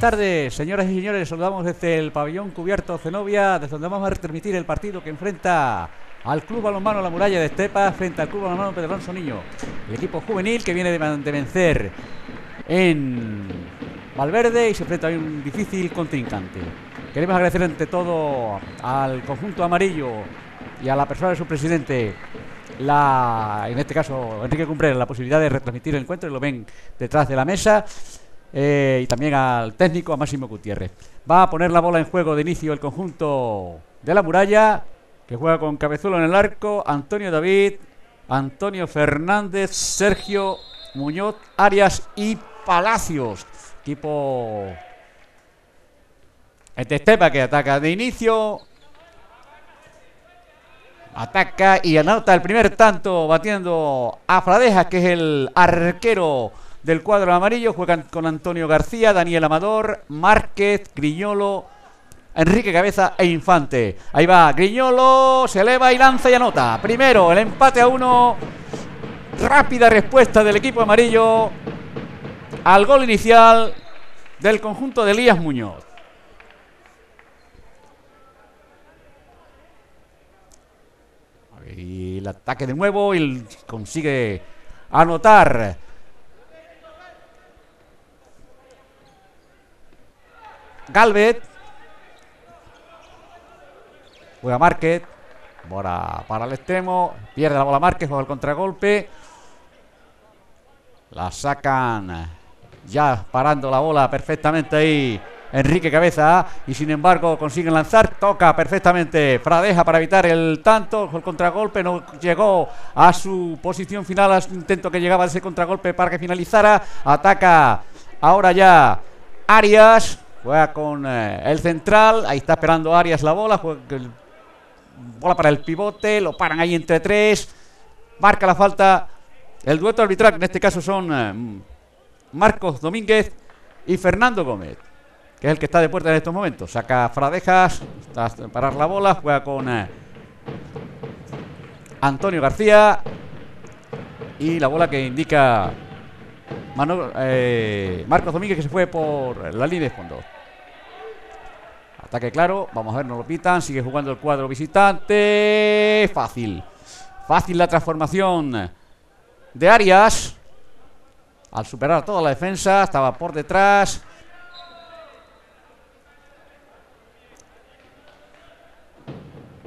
tardes, señoras y señores. Saludamos desde el pabellón cubierto Zenobia, desde donde vamos a retransmitir el partido que enfrenta al Club Balonmano La Muralla de Estepa frente al Club Balonmano Pedrón Soniño. El equipo juvenil que viene de, de vencer en Valverde y se enfrenta a un difícil contrincante. Queremos agradecer ante todo al conjunto amarillo y a la persona de su presidente, la, en este caso Enrique Cumbrera, la posibilidad de retransmitir el encuentro y lo ven detrás de la mesa. Eh, y también al técnico, a Máximo Gutiérrez. Va a poner la bola en juego de inicio el conjunto de la muralla, que juega con Cabezuelo en el arco, Antonio David, Antonio Fernández, Sergio Muñoz, Arias y Palacios. Equipo este Estepa que ataca de inicio. Ataca y anota el primer tanto batiendo a Fradeja, que es el arquero del cuadro amarillo. Juegan con Antonio García, Daniel Amador, Márquez, Griñolo, Enrique Cabeza e Infante. Ahí va Griñolo, se eleva y lanza y anota. Primero el empate a uno. Rápida respuesta del equipo amarillo al gol inicial del conjunto de Elías Muñoz. Y el ataque de nuevo y consigue anotar. Galvet. Juega Márquez. Bola para el extremo. Pierde la bola Márquez. Juega el contragolpe. La sacan ya parando la bola perfectamente ahí. Enrique Cabeza y sin embargo consiguen lanzar, toca perfectamente Fradeja para evitar el tanto, el contragolpe no llegó a su posición final, a su intento que llegaba ese contragolpe para que finalizara, ataca ahora ya Arias, Juega con eh, el central. Ahí está esperando Arias la bola. Juega bola para el pivote. Lo paran ahí entre tres. Marca la falta. El dueto arbitral, en este caso son eh, Marcos Domínguez y Fernando Gómez, que es el que está de puerta en estos momentos. Saca Fradejas. Está a parar la bola. Juega con eh, Antonio García. Y la bola que indica eh, Marcos Domínguez que se fue por la línea de fondo. Ataque claro. Vamos a ver, no lo pitan. Sigue jugando el cuadro visitante. Fácil. Fácil la transformación de Arias. Al superar toda la defensa. Estaba por detrás.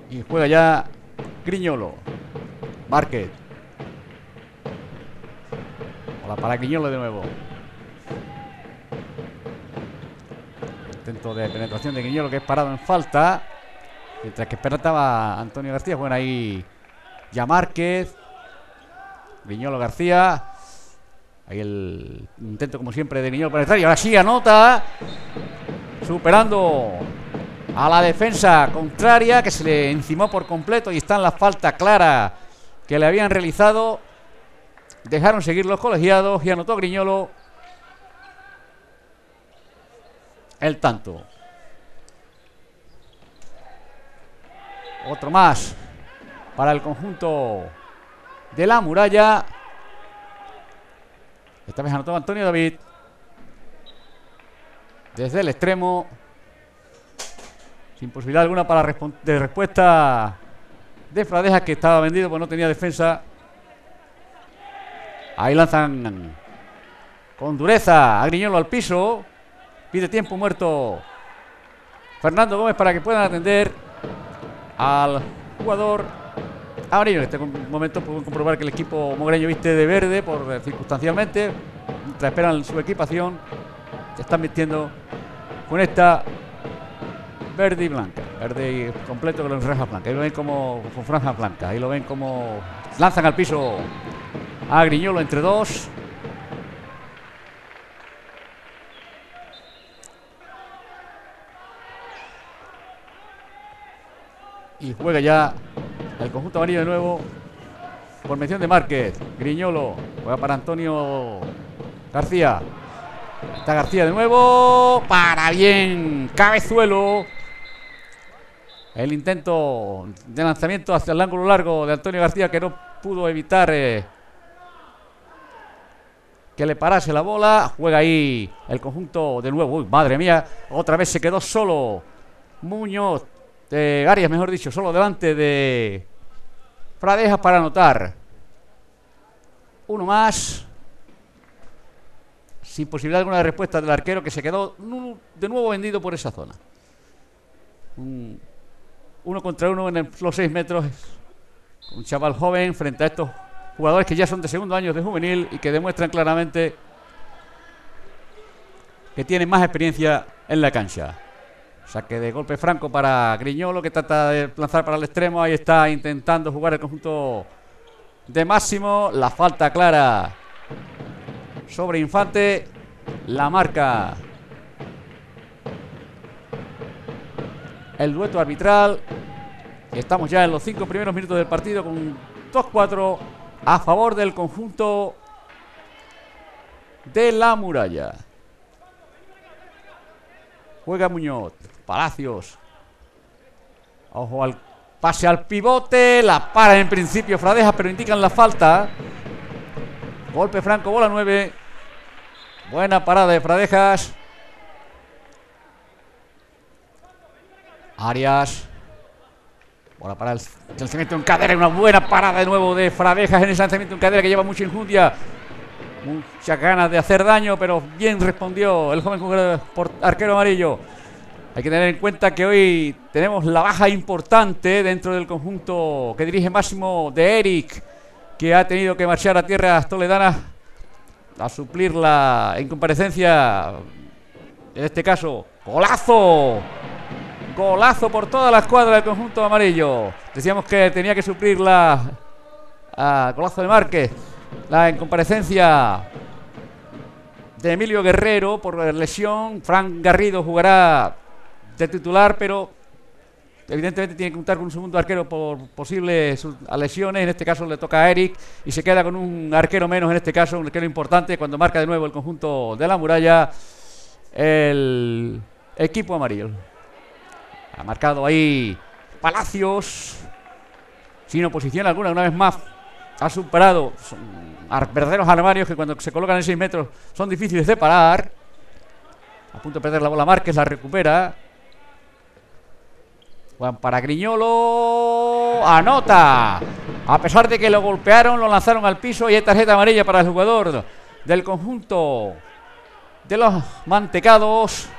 Y juega ya Griñolo. Márquez. Hola para Quiñolo de nuevo. Intento de penetración de Quiñolo que es parado en falta. Mientras que esperaba Antonio García. Bueno, ahí ya Márquez. Viñolo García. Ahí el intento, como siempre, de Viñolo para entrar. Y ahora sí anota. Superando a la defensa contraria que se le encimó por completo. Y está en la falta clara que le habían realizado. Dejaron seguir los colegiados y anotó Griñolo el tanto. Otro más para el conjunto de la muralla. Esta vez anotó Antonio David. Desde el extremo. Sin posibilidad alguna para de respuesta de Fradeja que estaba vendido porque no tenía defensa. Ahí lanzan con dureza a Griñolo al piso. Pide tiempo muerto Fernando Gómez para que puedan atender al jugador amarillo. En este momento pueden comprobar que el equipo mogreño viste de verde por circunstancialmente. Mientras esperan su equipación, están vistiendo con esta verde y blanca. Verde y completo con franjas blancas. Ahí lo ven como con franjas blancas. Ahí lo ven como lanzan al piso a Griñolo entre dos. Y juega ya el conjunto amarillo de nuevo. Por mención de Márquez. Griñolo. Juega para Antonio García. Está García de nuevo. Para bien. Cabezuelo. El intento de lanzamiento hacia el ángulo largo de Antonio García que no pudo evitar eh, que le parase la bola. Juega ahí el conjunto de nuevo. Uy, madre mía, otra vez se quedó solo Muñoz, de Arias, mejor dicho, solo delante de Fradejas para anotar. Uno más. Sin posibilidad alguna de respuesta del arquero que se quedó de nuevo vendido por esa zona. uno contra uno en los seis metros. Un chaval joven frente a estos jugadores que ya son de segundo año de juvenil y que demuestran claramente que tienen más experiencia en la cancha. Saque de golpe franco para Griñolo que trata de lanzar para el extremo. Ahí está intentando jugar el conjunto de Máximo. La falta clara sobre Infante. La marca el dueto arbitral. Estamos ya en los cinco primeros minutos del partido con 2-4 a favor del conjunto de la muralla. Juega Muñoz. Palacios. Ojo al pase al pivote. La para en principio Fradejas, pero indican la falta. Golpe franco, bola 9. Buena parada de Fradejas. Arias. Bola para el lanzamiento en cadera. Una buena parada de nuevo de Fradejas en ese lanzamiento en cadera que lleva mucha injundia. Muchas ganas de hacer daño, pero bien respondió el joven arquero amarillo. Hay que tener en cuenta que hoy tenemos la baja importante dentro del conjunto que dirige Máximo de Eric, que ha tenido que marchar a tierras toledanas a suplir la incomparecencia, en este caso, golazo. Golazo por toda la escuadra del conjunto amarillo. Decíamos que tenía que suplir la golazo de Márquez la incomparecencia de Emilio Guerrero por lesión. Frank Garrido jugará de titular, pero evidentemente tiene que contar con un segundo arquero por posibles lesiones. En este caso le toca a Eric y se queda con un arquero menos, en este caso un arquero importante cuando marca de nuevo el conjunto de la muralla el equipo amarillo. Ha marcado ahí Palacios sin oposición alguna, una vez más ha superado verdaderos armarios que cuando se colocan en 6 metros son difíciles de parar. A punto de perder la bola Márquez, la recupera. Juan para Griñolo. Anota. A pesar de que lo golpearon, lo lanzaron al piso y hay tarjeta amarilla para el jugador del conjunto de los mantecados.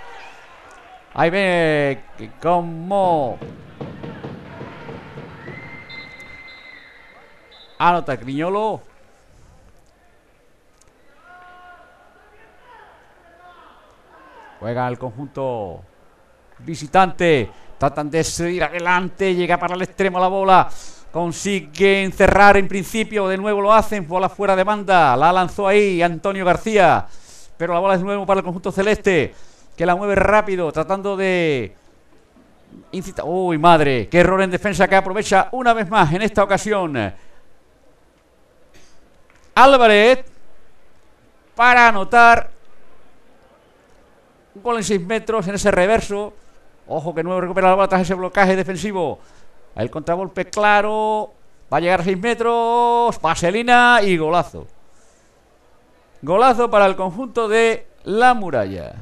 Ahí ve como Anota Griñolo. Juega el conjunto visitante. Tratan de seguir adelante. Llega para el extremo la bola. Consigue encerrar en principio. De nuevo lo hacen. Bola fuera de banda. La lanzó ahí Antonio García. Pero la bola es de nuevo para el conjunto celeste. Que la mueve rápido. Tratando de incita. Uy, madre. Qué error en defensa que aprovecha una vez más en esta ocasión. Álvarez para anotar un gol en 6 metros en ese reverso. Ojo que nuevo recupera la bola tras ese blocaje defensivo. El contragolpe claro. Va a llegar a 6 metros. Vaselina y golazo. Golazo para el conjunto de la muralla.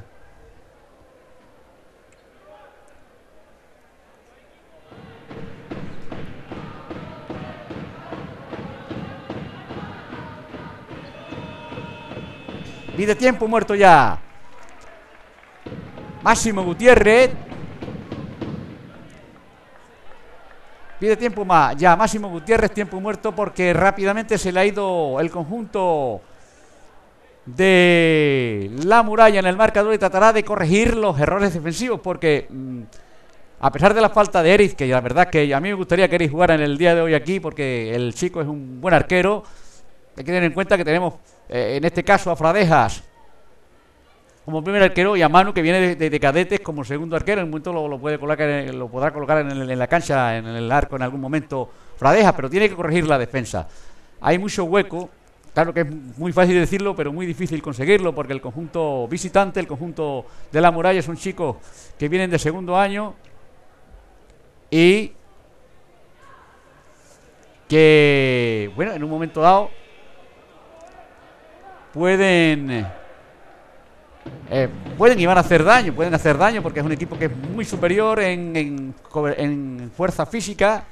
De tiempo muerto ya. Máximo Gutiérrez. Pide tiempo más. Ya, Máximo Gutiérrez, tiempo muerto porque rápidamente se le ha ido el conjunto de la muralla en el marcador y tratará de corregir los errores defensivos porque mm, a pesar de la falta de Eric, que la verdad que a mí me gustaría que Eric jugara en el día de hoy aquí porque el chico es un buen arquero, hay que tener en cuenta que tenemos eh, en este caso a Fradejas como primer arquero y a Manu que viene de, cadetes como segundo arquero. En un momento lo, puede colocar, lo podrá colocar en, la cancha, en el arco en algún momento Fradejas, pero tiene que corregir la defensa. Hay mucho hueco. Claro que es muy fácil decirlo, pero muy difícil conseguirlo porque el conjunto visitante, el conjunto de la muralla son chicos que vienen de segundo año y que, bueno, en un momento dado pueden eh, pueden y van a hacer daño, pueden hacer daño porque es un equipo que es muy superior en, en, fuerza física,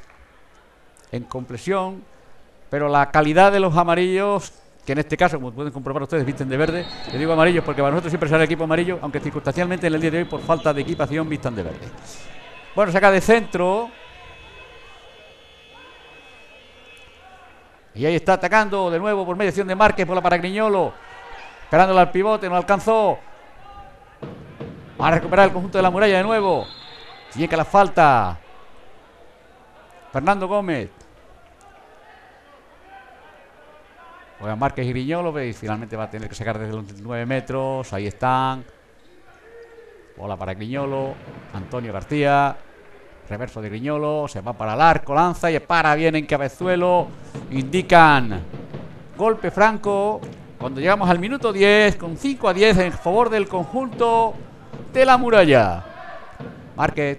en compresión, pero la calidad de los amarillos, que en este caso, como pueden comprobar ustedes, visten de verde, le digo amarillos porque para nosotros siempre será el equipo amarillo, aunque circunstancialmente en el día de hoy por falta de equipación vistan de verde. Bueno, saca de centro. Y ahí está atacando de nuevo por mediación de Márquez por la para Griñolo. Esperándole al pivote, no alcanzó. Va a recuperar el conjunto de la muralla de nuevo. Llega la falta. Fernando Gómez. Juega Márquez y Griñolo. Y finalmente va a tener que sacar desde los 9 metros. Ahí están. Bola para Griñolo. Antonio García. Reverso de Griñolo. Se va para el arco. Lanza y para bien en cabezuelo. Indican golpe franco. Cuando llegamos al minuto 10, con 5 a 10 en favor del conjunto de la muralla. Márquez,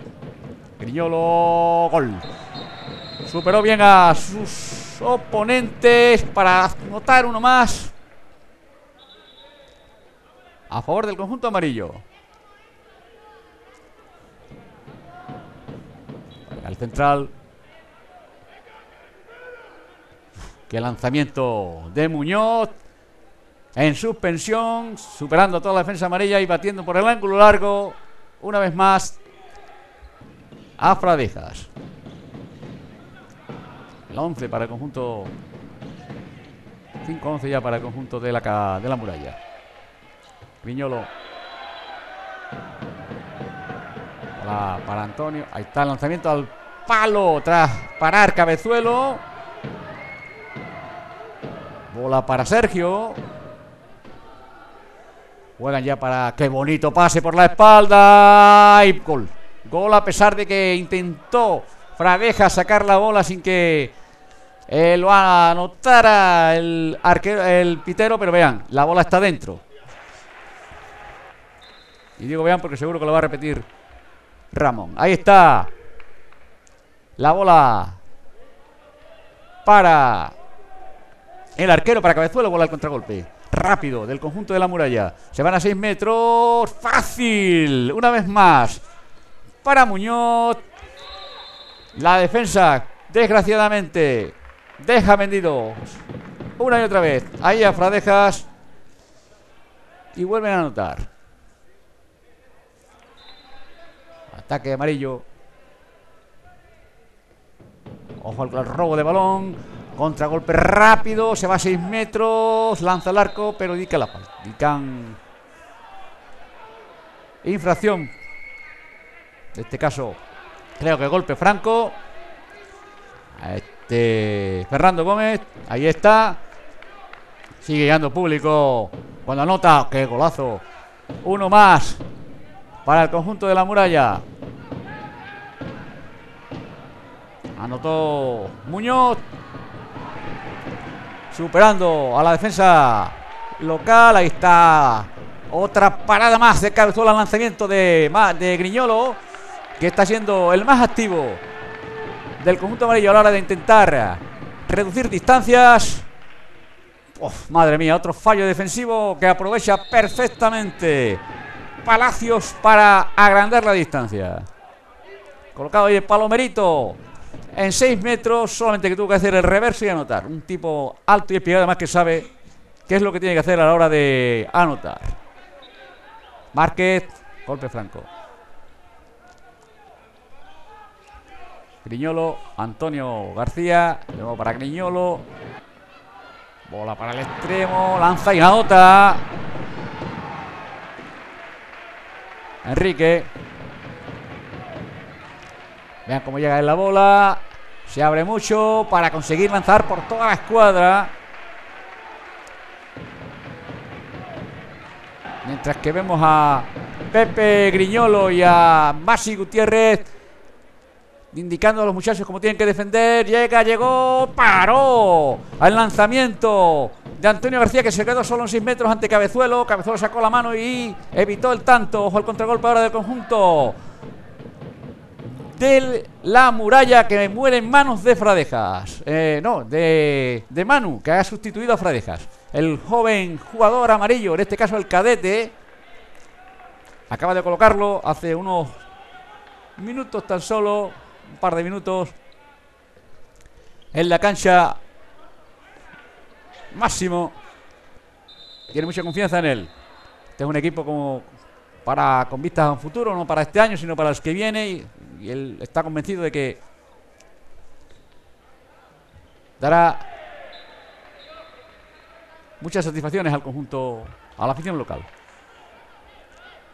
Griñolo, gol. Superó bien a sus oponentes para anotar uno más. A favor del conjunto amarillo. Al central. Qué lanzamiento de Muñoz en suspensión, superando toda la defensa amarilla y batiendo por el ángulo largo, una vez más, a. El 11 para el conjunto. 5-11 ya para el conjunto de la, de la muralla. Viñolo. Para, para Antonio. Ahí está el lanzamiento al palo tras parar cabezuelo. Bola para Sergio. Juegan ya para... ¡Qué bonito pase por la espalda! Y gol. Gol a pesar de que intentó Fradeja sacar la bola sin que lo anotara el, el pitero, pero vean, la bola está dentro. Y digo vean porque seguro que lo va a repetir Ramón. Ahí está. La bola para el arquero, para cabezuelo, bola al contragolpe rápido del conjunto de la muralla. Se van a 6 metros. Fácil. Una vez más. Para Muñoz. La defensa, desgraciadamente, deja vendido. Una y otra vez. Ahí a Fradejas. Y vuelven a anotar. Ataque amarillo. Ojo al robo de balón. Contragolpe rápido, se va a 6 metros, lanza el arco, pero dica la falta. Dican infracción. En este caso, creo que golpe franco. Este Fernando Gómez, ahí está. Sigue llegando público cuando anota. ¡Qué golazo! Uno más para el conjunto de la muralla. Anotó Muñoz superando a la defensa local. Ahí está otra parada más de cabezuela al lanzamiento de, de Griñolo, que está siendo el más activo del conjunto amarillo a la hora de intentar reducir distancias. madre mía, otro fallo defensivo que aprovecha perfectamente Palacios para agrandar la distancia. Colocado ahí el palomerito en 6 metros, solamente que tuvo que hacer el reverso y anotar. Un tipo alto y espigado, además que sabe qué es lo que tiene que hacer a la hora de anotar. Márquez, golpe franco. Griñolo, Antonio García, luego para Griñolo. Bola para el extremo, lanza y anota. Enrique. Vean cómo llega en la bola. Se abre mucho para conseguir lanzar por toda la escuadra. Mientras que vemos a Pepe Griñolo y a Masi Gutiérrez indicando a los muchachos cómo tienen que defender. Llega, llegó, paró al lanzamiento de Antonio García que se quedó solo en 6 metros ante Cabezuelo. Cabezuelo sacó la mano y evitó el tanto. Ojo al contragolpe ahora del conjunto de la muralla que muere en manos de Fradejas. Eh, no, de, de Manu, que ha sustituido a Fradejas. el joven jugador amarillo, en este caso el cadete. Acaba de colocarlo hace unos minutos tan solo, un par de minutos, en la cancha máximo. Tiene mucha confianza en él. Este es un equipo como para con vistas a un futuro, no para este año, sino para los que viene. Y, y él está convencido de que dará muchas satisfacciones al conjunto, a la afición local.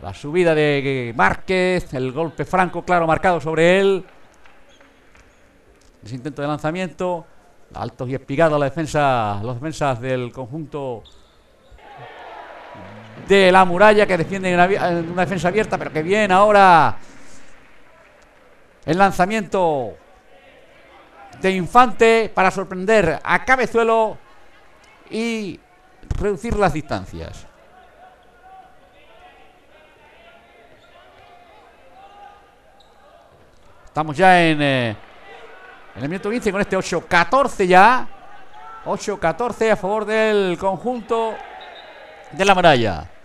La subida de Márquez, el golpe franco, claro, marcado sobre él. Ese intento de lanzamiento, altos y espigados la defensa, las defensas del conjunto de la muralla que defiende en una defensa abierta, pero que bien ahora el lanzamiento de Infante para sorprender a Cabezuelo y reducir las distancias. Estamos ya en, eh, el minuto 15 con este 8-14 ya. 8-14 a favor del conjunto de la muralla.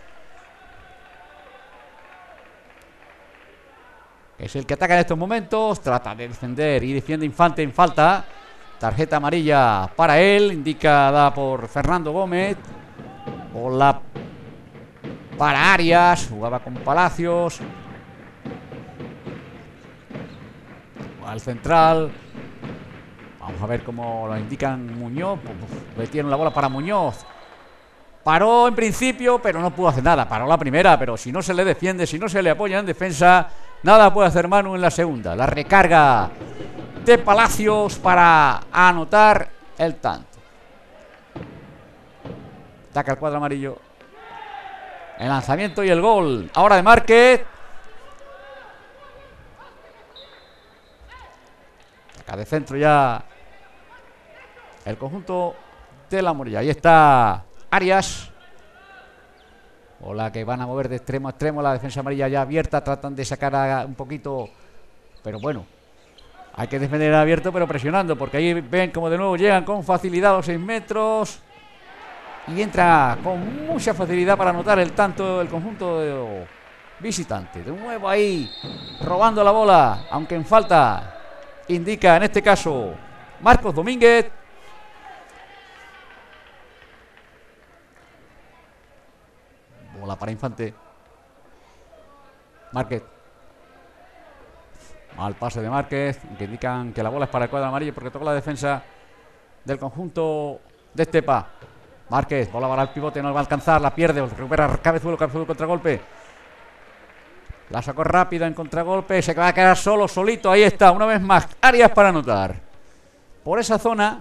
Es el que ataca en estos momentos. Trata de defender y defiende Infante en falta. Tarjeta amarilla para él, indicada por Fernando Gómez. Bola para Arias, jugaba con Palacios. Al central. Vamos a ver cómo lo indican Muñoz. Metieron la bola para Muñoz. Paró en principio, pero no pudo hacer nada. Paró la primera, pero si no se le defiende, si no se le apoya en defensa, nada puede hacer Manu en la segunda. La recarga de Palacios para anotar el tanto. Ataca el cuadro amarillo. El lanzamiento y el gol. Ahora de Márquez. Acá de centro ya. El conjunto de la Morilla. Ahí está Arias. Hola, que van a mover de extremo a extremo. La defensa amarilla ya abierta. Tratan de sacar un poquito. Pero bueno, hay que defender abierto, pero presionando, porque ahí ven como de nuevo llegan con facilidad los 6 metros. Y entra con mucha facilidad para anotar el tanto el conjunto visitante. De nuevo ahí, robando la bola, aunque en falta, indica en este caso Marcos Domínguez. Bola para Infante. Márquez Mal pase de Márquez, que indican que la bola es para el cuadro amarillo porque toca la defensa del conjunto de Estepa. Márquez, bola para el pivote, no va a alcanzar, la pierde, recupera Cabezuelo, Cabezuelo contragolpe. La sacó rápida en contragolpe, se va a quedar solo, solito, ahí está, una vez más, Arias para anotar. Por esa zona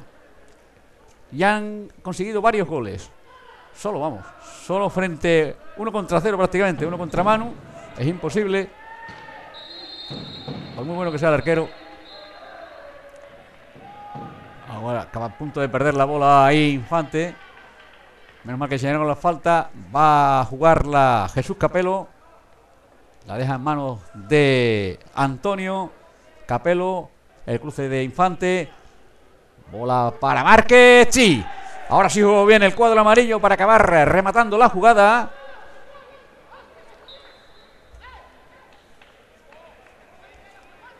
ya han conseguido varios goles. Solo, vamos, solo frente, uno contra cero prácticamente, uno contra Manu, es imposible muy bueno que sea el arquero. Ahora acaba a punto de perder la bola ahí Infante. Menos mal que se con la falta. Va a jugarla Jesús Capelo. La deja en manos de Antonio. Capelo. El cruce de Infante. Bola para Márquez. Sí. Ahora sí jugó bien el cuadro amarillo para acabar rematando la jugada.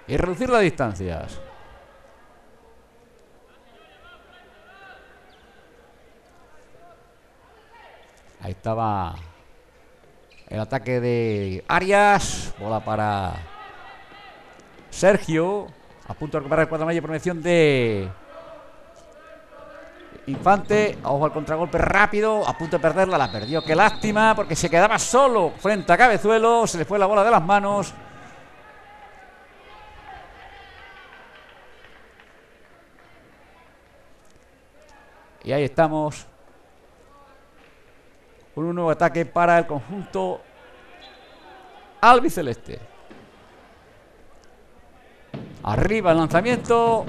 y reducir las distancias. Ahí estaba el ataque de Arias. Bola para Sergio. A punto de recuperar el cuadro amarillo. Promoción de Infante. Ojo al contragolpe rápido. A punto de perderla. La perdió. Qué lástima. Porque se quedaba solo frente a Cabezuelo. Se le fue la bola de las manos. Y ahí estamos. Con un nuevo ataque para el conjunto albiceleste. Arriba el lanzamiento.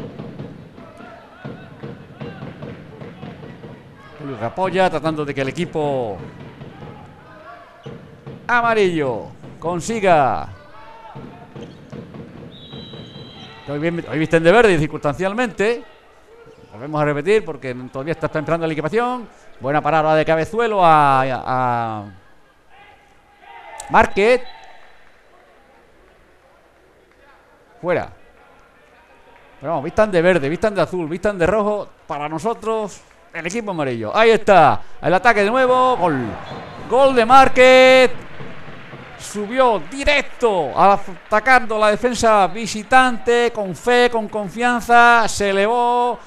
Julio apoya tratando de que el equipo amarillo consiga. Hoy, visten de verde circunstancialmente. Volvemos a repetir porque todavía está esperando la equipación. Buena parada de cabezuelo a, a Market. Fuera. Pero vamos, vistan de verde, vistan de azul, vistan de rojo. Para nosotros, el equipo amarillo. Ahí está. El ataque de nuevo. Gol. Gol de Market. Subió directo atacando la defensa visitante. Con fe, con confianza. Se elevó.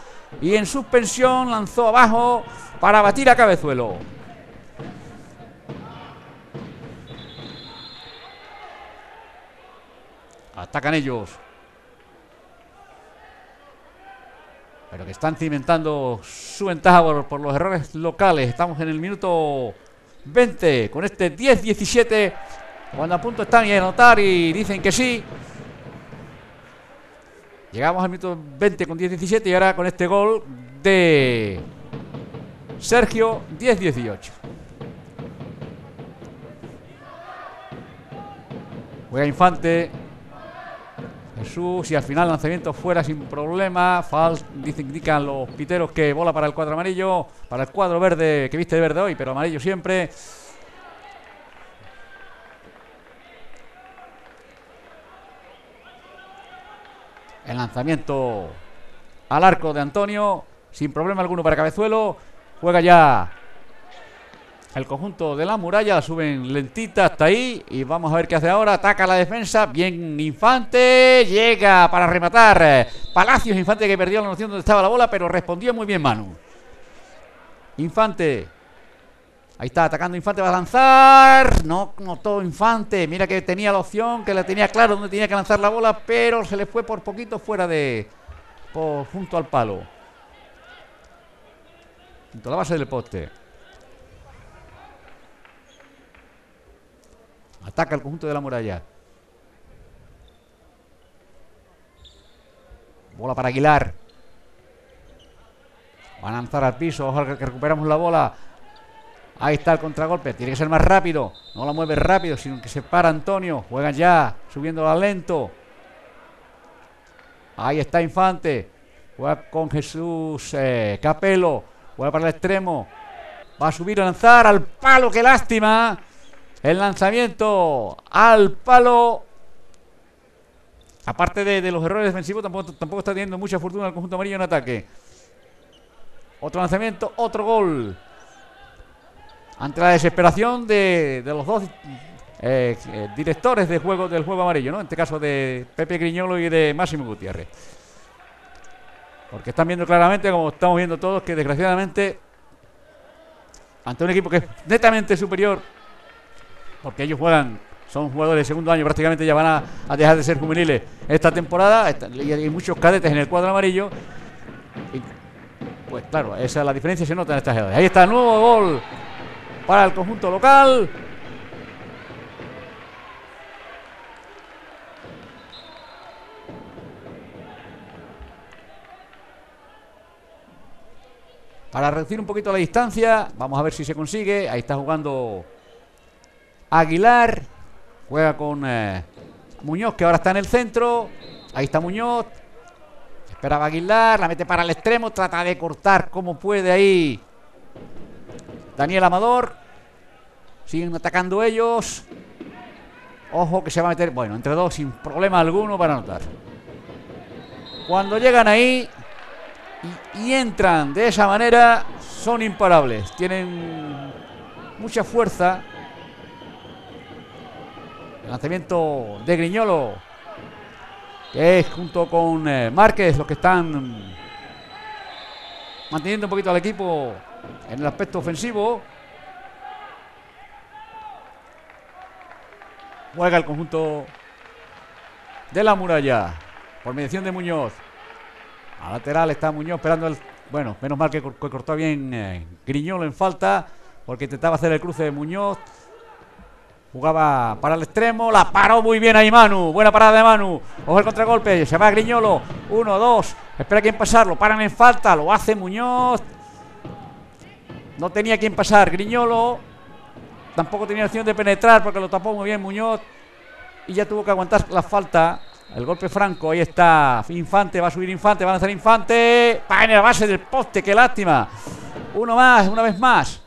Y en suspensión lanzó abajo para batir a Cabezuelo. Atacan ellos. Pero que están cimentando su ventaja por, los errores locales. Estamos en el minuto 20 con este 10-17. Cuando a punto están y anotar y dicen que sí. Llegamos al minuto 20 con 10-17 y ahora con este gol de Sergio 10-18. Juega Infante. Jesús y al final lanzamiento fuera sin problema. Fals, indican los piteros que bola para el cuadro amarillo. Para el cuadro verde que viste de verde hoy, pero amarillo siempre. El lanzamiento al arco de Antonio. Sin problema alguno para Cabezuelo. Juega ya el conjunto de la muralla. Suben lentita hasta ahí. Y vamos a ver qué hace ahora. Ataca la defensa. Bien Infante. Llega para rematar. Palacios Infante que perdió la noción donde estaba la bola. Pero respondió muy bien Manu. Infante. Ahí está atacando Infante. Va a lanzar. No notó Infante. Mira que tenía la opción. Que la tenía claro donde tenía que lanzar la bola. Pero se le fue por poquito fuera de. Por, junto al palo la base del poste. Ataca el conjunto de la muralla. Bola para Aguilar. Van a lanzar al piso. Ojalá que recuperamos la bola. Ahí está el contragolpe. Tiene que ser más rápido. No la mueve rápido, sino que se para Antonio. Juegan ya, subiéndola lento. Ahí está Infante. Juega con Jesús eh, Capelo. Juega para el extremo. Va a subir a lanzar al palo. ¡Qué lástima! El lanzamiento al palo. Aparte de, los errores defensivos, tampoco, tampoco está teniendo mucha fortuna el conjunto amarillo en ataque. Otro lanzamiento, otro gol. Ante la desesperación de, los dos eh, eh, directores de juego, del juego amarillo, ¿no? En este caso de Pepe Griñolo y de Máximo Gutiérrez. Porque están viendo claramente, como estamos viendo todos, que desgraciadamente, ante un equipo que es netamente superior, porque ellos juegan, son jugadores de segundo año, prácticamente ya van a, dejar de ser juveniles esta temporada, y hay muchos cadetes en el cuadro amarillo. Pues claro, esa es la diferencia, se nota en estas edades. Ahí está el nuevo gol para el conjunto local. Para reducir un poquito la distancia, vamos a ver si se consigue. Ahí está jugando Aguilar. Juega con eh, Muñoz, que ahora está en el centro. Ahí está Muñoz. Esperaba Aguilar, la mete para el extremo, trata de cortar como puede ahí. Daniel Amador. Siguen atacando ellos. Ojo que se va a meter, bueno, entre dos sin problema alguno para anotar. Cuando llegan ahí, y, entran de esa manera, son imparables. Tienen mucha fuerza. Lanzamiento de Griñolo, que es junto con eh, Márquez los que están manteniendo un poquito al equipo en el aspecto ofensivo. Juega el conjunto de la muralla por mediación de Muñoz. A lateral está Muñoz esperando el. Bueno, menos mal que, cortó bien eh, Griñolo en falta. Porque intentaba hacer el cruce de Muñoz. Jugaba para el extremo. La paró muy bien ahí Manu. Buena parada de Manu. Ojo el contragolpe. Se va Griñolo. Uno, dos. Espera quien pasarlo. Paran en falta. Lo hace Muñoz. No tenía quien pasar. Griñolo. Tampoco tenía opción de penetrar porque lo tapó muy bien Muñoz. Y ya tuvo que aguantar la falta. El golpe franco, ahí está Infante, va a subir Infante, va a lanzar Infante. Va en la base del poste, qué lástima. Uno más, una vez más.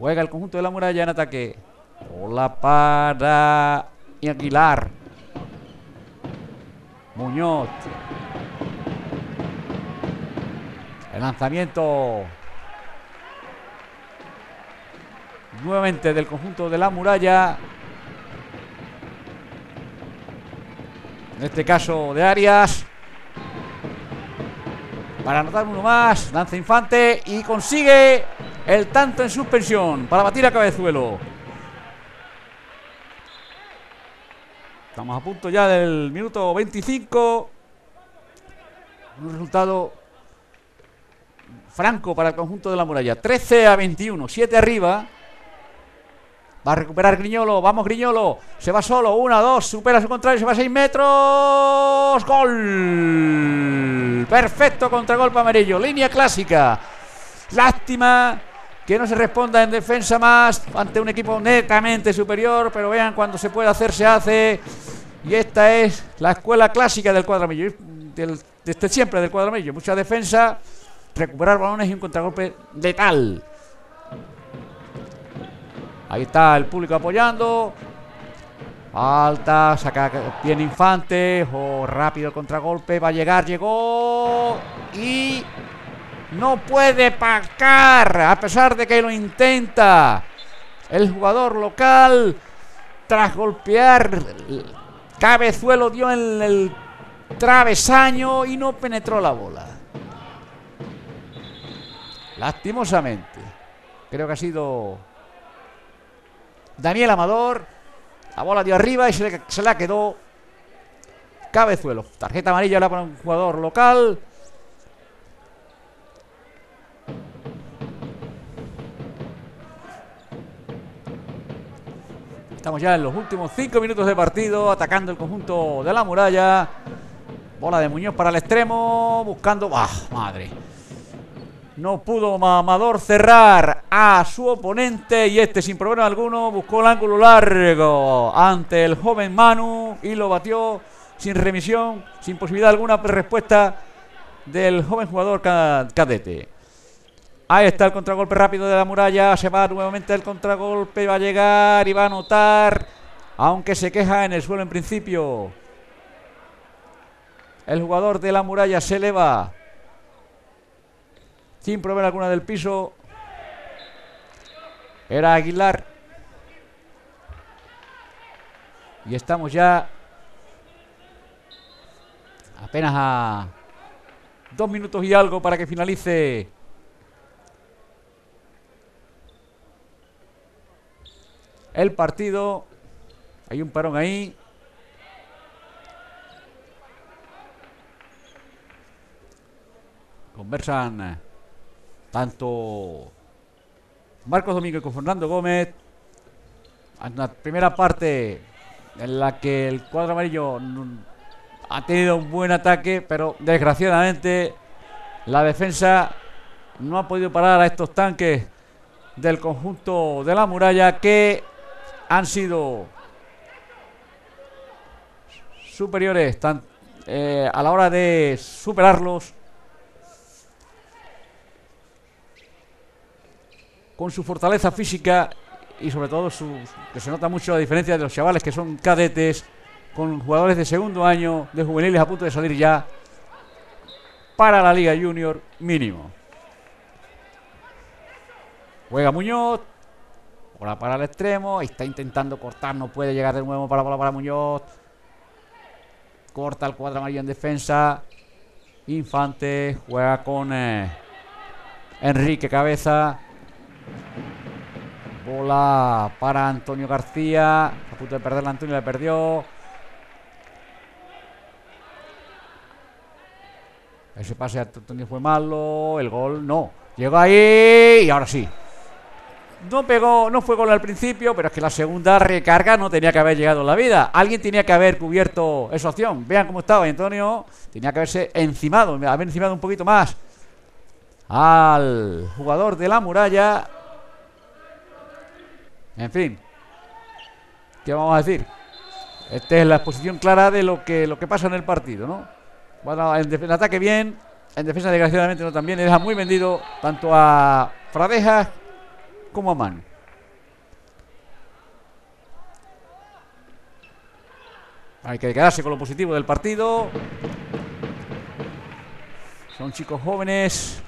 Juega el conjunto de la muralla en ataque. Hola para Aguilar. Muñoz. El lanzamiento nuevamente del conjunto de la muralla. En este caso de Arias. Para anotar uno más. Lanza Infante y consigue el tanto en suspensión para batir a Cabezuelo. Estamos a punto ya del minuto 25. Un resultado franco para el conjunto de la muralla. 13 a 21, 7 arriba. Va a recuperar Griñolo. Vamos, Griñolo. Se va solo. 1, 2. Supera su contrario. Se va a 6 metros. Gol. Perfecto contragolpe amarillo. Línea clásica. Lástima que no se responda en defensa más ante un equipo netamente superior. Pero vean, cuando se puede hacer, se hace. Y esta es la escuela clásica del cuadramillo. Del, desde siempre del cuadramillo. Mucha defensa. Recuperar balones y un contragolpe letal. Ahí está el público apoyando. Alta, saca bien Infante. O rápido el contragolpe. Va a llegar, llegó. Y no puede pagar. A pesar de que lo intenta. El jugador local. Tras golpear. Cabezuelo dio en el travesaño y no penetró la bola. Lastimosamente. Creo que ha sido Daniel Amador. La bola dio arriba y se, la quedó Cabezuelo. Tarjeta amarilla ahora para un jugador local. Estamos ya en los últimos cinco minutos de partido, atacando el conjunto de la muralla. Bola de Muñoz para el extremo, buscando... ¡Ah, madre! No pudo Mamador cerrar a su oponente y este sin problema alguno buscó el ángulo largo ante el joven Manu y lo batió sin remisión, sin posibilidad alguna de respuesta del joven jugador cadete. Ahí está el contragolpe rápido de la muralla, se va nuevamente el contragolpe, va a llegar y va a anotar, aunque se queja en el suelo en principio. El jugador de la muralla se eleva sin problema alguna del piso. Era Aguilar. Y estamos ya apenas a dos minutos y algo para que finalice el partido. Hay un parón ahí. Conversan tanto Marcos Domínguez como Fernando Gómez. En la primera parte en la que el cuadro amarillo ha tenido un buen ataque, pero desgraciadamente la defensa no ha podido parar a estos tanques del conjunto de la muralla que han sido superiores eh, a la hora de superarlos con su fortaleza física y sobre todo su, que se nota mucho la diferencia de los chavales que son cadetes con jugadores de segundo año de juveniles a punto de salir ya para la Liga Junior mínimo. Juega Muñoz. Ahora para el extremo. Está intentando cortar. No puede llegar de nuevo para la bola para Muñoz. Corta el cuadro amarillo en defensa. Infante. Juega con eh, Enrique Cabeza. Bola para Antonio García. A punto de perderla Antonio, la perdió. Ese pase Antonio fue malo. El gol no. Llegó ahí y ahora sí. No pegó, no fue gol al principio, pero es que la segunda recarga no tenía que haber llegado en la vida. Alguien tenía que haber cubierto esa opción. Vean cómo estaba Antonio. Tenía que haberse encimado, haber encimado un poquito más al jugador de la muralla. En fin. ¿Qué vamos a decir? Esta es la exposición clara de lo que, lo que pasa en el partido, ¿no? Bueno, en, ataque bien, en defensa desgraciadamente no también. Le deja muy vendido tanto a Fradejas como a Manu. Hay que quedarse con lo positivo del partido. Son chicos jóvenes.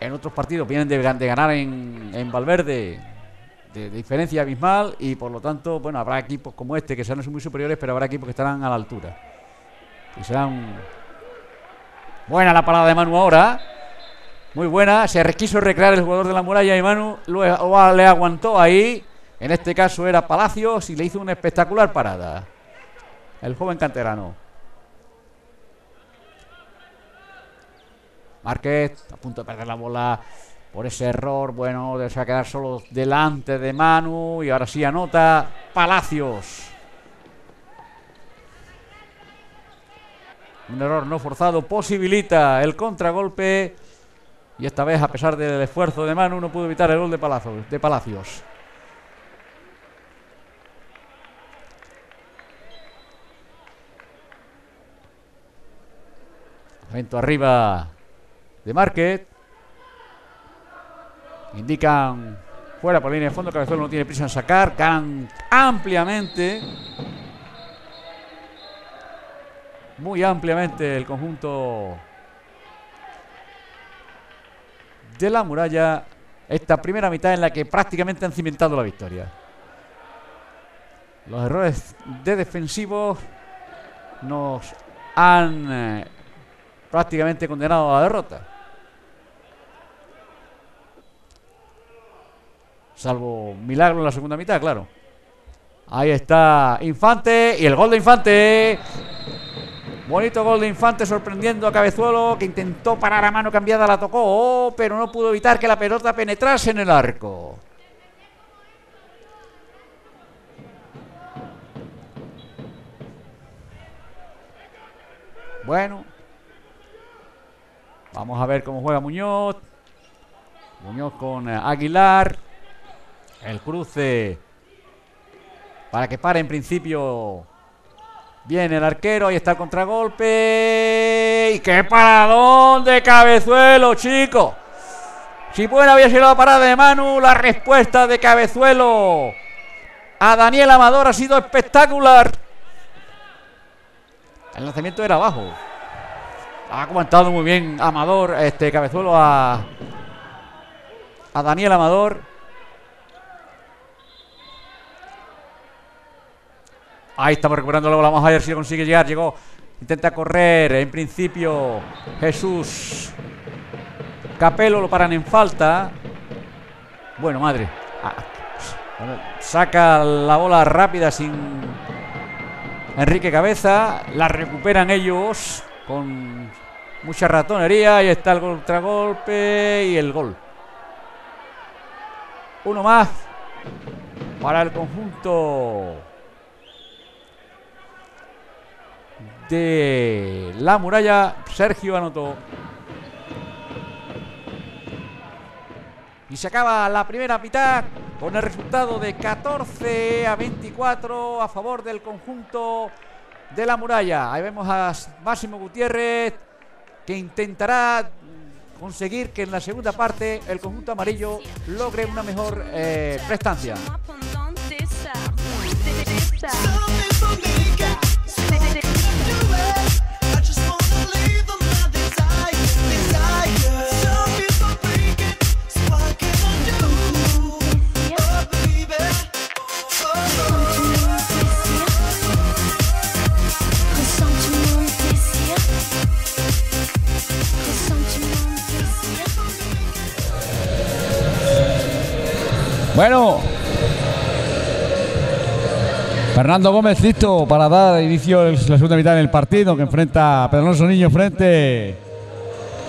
En otros partidos vienen de, gan- de ganar en, en Valverde de, de diferencia abismal y por lo tanto, bueno, habrá equipos como este que serán muy superiores, pero habrá equipos que estarán a la altura. Y serán... Buena la parada de Manu ahora. Muy buena. Se quiso recrear el jugador de la muralla y Manu lo- le aguantó ahí. En este caso era Palacios y le hizo una espectacular parada. El joven canterano. Márquez a punto de perder la bola por ese error. Bueno, se va a quedar solo delante de Manu y ahora sí anota Palacios. Un error no forzado posibilita el contragolpe. Y esta vez, a pesar del esfuerzo de Manu, no pudo evitar el gol de Palacios. Evento arriba de Márquez. Indican fuera por línea de fondo. Cabezuelo no tiene prisa en sacar. Ganan ampliamente. Muy ampliamente el conjunto de la muralla. Esta primera mitad en la que prácticamente han cimentado la victoria. Los errores de defensivos nos han eh, prácticamente condenado a la derrota. Salvo milagro en la segunda mitad, claro. Ahí está Infante y el gol de Infante. Bonito gol de Infante sorprendiendo a Cabezuelo que intentó parar a mano cambiada, la tocó, pero no pudo evitar que la pelota penetrase en el arco. Bueno, vamos a ver cómo juega Muñoz. Muñoz con eh, Aguilar. El cruce para que pare en principio Viene el arquero, ahí está el contragolpe. ¡Y qué paradón de cabezuelo, chico! Si buena había sido la parada de Manu, la respuesta de cabezuelo a Daniel Amador ha sido espectacular. El lanzamiento era abajo. Ha aguantado muy bien Amador, este cabezuelo a, a Daniel Amador. Ahí estamos recuperando la bola. Vamos a ver si consigue llegar. Llegó. Intenta correr. En principio, Jesús Capelo lo paran en falta. Bueno, madre. Saca la bola rápida sin Enrique Cabeza. La recuperan ellos con mucha ratonería. Ahí está el contragolpe y el gol. Uno más para el conjunto de la muralla. Sergio anotó. Y se acaba la primera mitad con el resultado de 14 a 24 a favor del conjunto de la muralla. Ahí vemos a Máximo Gutiérrez que intentará conseguir que en la segunda parte el conjunto amarillo logre una mejor eh, prestancia. Bueno. Fernando Gómez listo para dar inicio la segunda mitad del partido que enfrenta a Pedroso Niño frente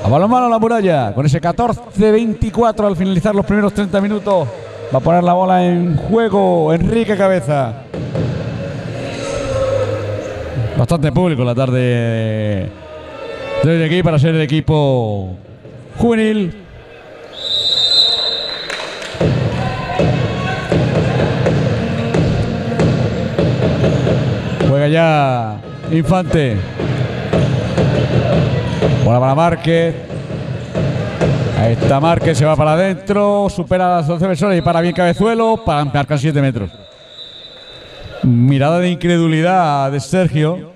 a Balonmano La Muralla. Con ese 14-24 al finalizar los primeros 30 minutos. Va a poner la bola en juego Enrique Cabeza. Bastante público la tarde de aquí para ser el equipo juvenil. Ya Infante. Bola para Márquez. Ahí está Márquez, se va para adentro, supera las 12 defensores y para bien cabezuelo para marcar 7 metros. Mirada de incredulidad de Sergio.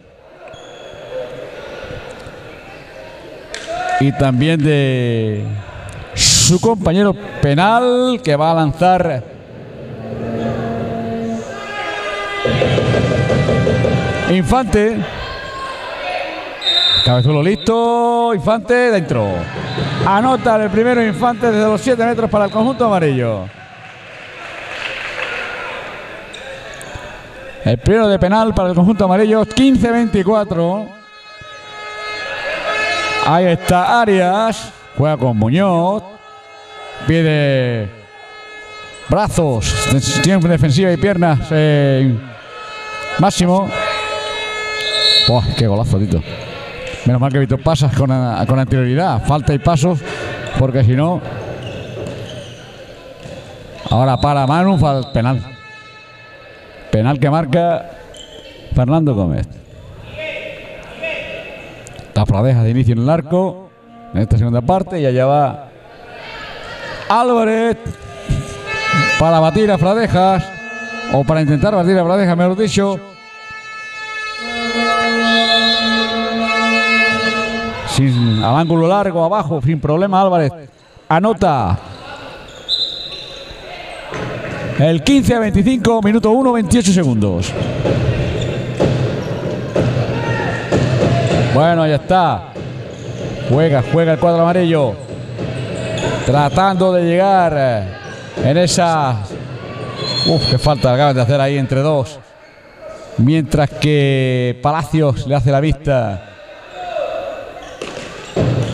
Y también de su compañero penal que va a lanzar Infante. Cabezuelo listo. Infante dentro. Anota el primero Infante desde los 7 metros para el conjunto amarillo. El primero de penal para el conjunto amarillo. 15-24. Ahí está Arias. Juega con Muñoz. Pide brazos, tiempo defensiva y piernas. Eh, máximo. ¡Qué golazo, Tito! Menos mal que Víctor pasas con, con anterioridad. Falta y pasos, porque si no. Ahora para Manu, penal. Penal que marca Fernando Gómez. La Fradeja de inicio en el arco. En esta segunda parte. Y allá va Álvarez. Para batir a Fradejas. O para intentar batir a Fradejas, mejor dicho. Sin, al ángulo largo, abajo, sin problema Álvarez. Anota. El 15 a 25, minuto 1, 28 segundos. Bueno, ya está. Juega, juega el cuadro amarillo. Tratando de llegar en esa. Uf, qué falta acaban de hacer ahí entre dos. Mientras que Palacios le hace la vista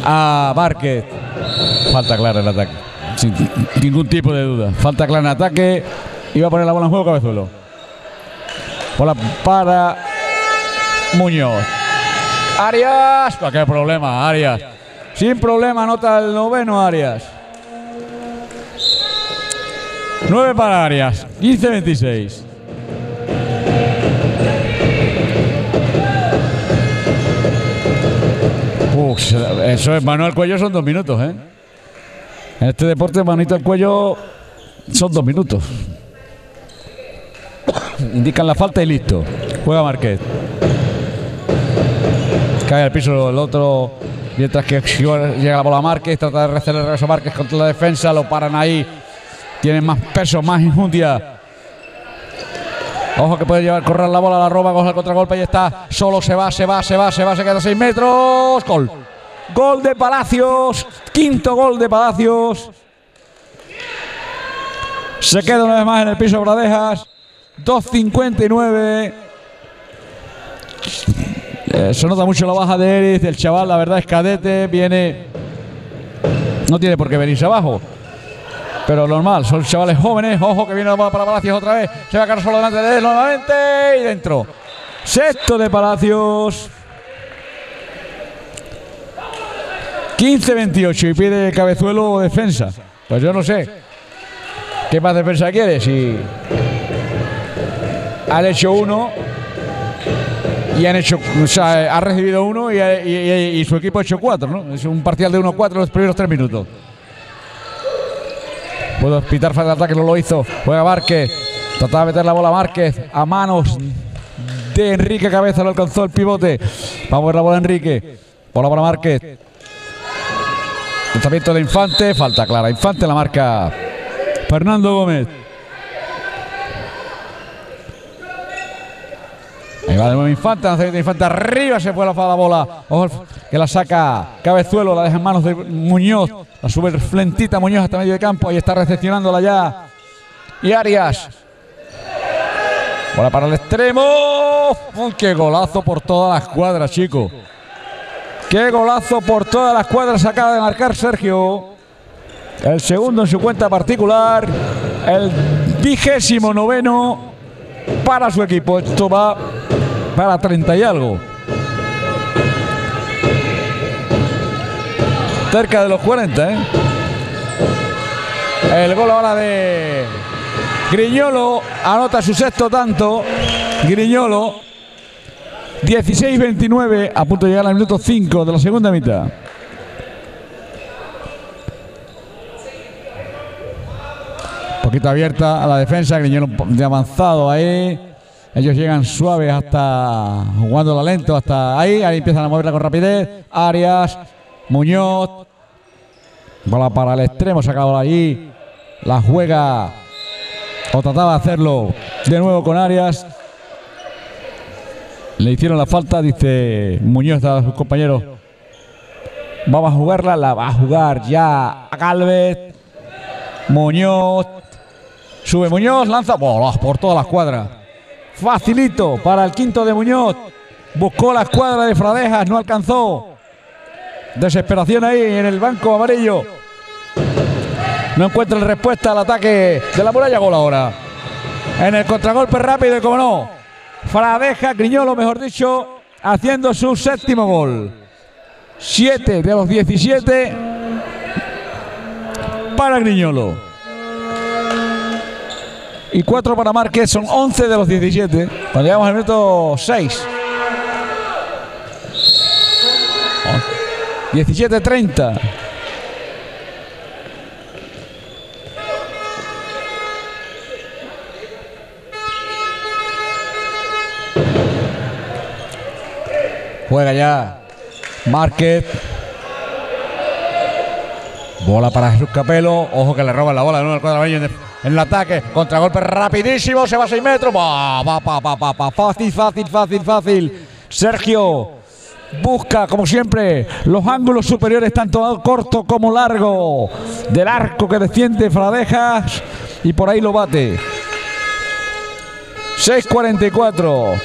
a Márquez. Falta clara el ataque. Sin ningún tipo de duda. Falta clara en ataque. Iba a poner la bola en juego cabezuelo. Bola para Muñoz. Arias. ¿Qué problema? Arias. Sin problema anota el noveno Arias. 9 para Arias. 15-26. Eso es mano al cuello son dos minutos, ¿eh? En este deporte, manito al cuello son dos minutos. Indican la falta y listo. Juega Márquez. Cae al piso el otro. Mientras que llega la bola Márquez, trata de hacer el regreso Márquez contra la defensa, lo paran ahí. Tienen más peso, más injundia. Ojo que puede llevar correr la bola, la roba, coge el contragolpe y está. Solo se va, se va, se va, se va, se queda a 6 metros. Gol. Gol de Palacios. Quinto gol de Palacios. Se queda una vez más en el piso Bradejas. 2.59. Eh, se nota mucho la baja de Eriz. El chaval, la verdad, es cadete. Viene. No tiene por qué venirse abajo. Pero normal, son chavales jóvenes. Ojo que viene la bola para Palacios otra vez. Se va a quedar solo delante de él nuevamente. Y dentro. Sexto de Palacios. 15-28 y pide cabezuelo defensa. Pues yo no sé. ¿Qué más defensa quiere? Si han hecho uno y han hecho, o sea, ha recibido uno y, su equipo ha hecho cuatro, ¿no? Es un parcial de 1-4 los primeros tres minutos. Puedo pitar falta de ataque, no lo hizo. Juega Márquez. Trataba de meter la bola a Márquez a manos de Enrique Cabeza. Lo alcanzó el pivote. Vamos a ver la bola a Enrique. Bola para Márquez. Lanzamiento de Infante. Falta clara. Infante la marca Fernando Gómez. Ahí va de nuevo Infante, lanzamiento de Infante arriba, se fue la bola. Ojo que la saca Cabezuelo, la deja en manos de Muñoz. La sube flentita Muñoz hasta medio de campo. Ahí está recepcionándola ya. Y Arias. Bola para el extremo. ¡Qué golazo por todas las cuadras, chicos! Qué golazo por todas las cuadras acaba de marcar Sergio. El segundo en su cuenta particular. El vigésimo noveno para su equipo. Esto va para 30 y algo. Cerca de los 40, ¿eh? El gol ahora de Griñolo. Anota su sexto tanto. Griñolo. 16-29, a punto de llegar al minuto 5 de la segunda mitad. Poquito abierta a la defensa, Griñón de avanzado ahí. Ellos llegan suaves hasta jugándola lento hasta ahí. Ahí empiezan a moverla con rapidez. Arias, Muñoz. Bola para el extremo, sacado allí. La juega o trataba de hacerlo de nuevo con Arias. Le hicieron la falta, dice Muñoz a sus compañeros. Vamos a jugarla, la va a jugar ya a Galvez. Muñoz. Sube Muñoz, lanza bola por toda la escuadra. Facilito para el quinto de Muñoz. Buscó la escuadra de Fradejas, no alcanzó. Desesperación ahí en el banco amarillo. No encuentra respuesta al ataque de la muralla. Gol ahora. En el contragolpe rápido y como no. Fradeja, Griñolo, mejor dicho, haciendo su séptimo gol. Siete de los 17 para Griñolo. Y cuatro para Márquez, son 11 de los 17. Cuando llegamos al minuto 6. 17-30. Juega ya Márquez. Bola para Jesús Capelo. Ojo que le roban la bola en, el ataque. Contragolpe rapidísimo. Se va a 6 metros. Va, va, va, va, va, va. Fácil, fácil, fácil, fácil. Sergio busca, como siempre, los ángulos superiores, tanto corto como largo, del arco que defiende Fradejas. Y por ahí lo bate. 6.44.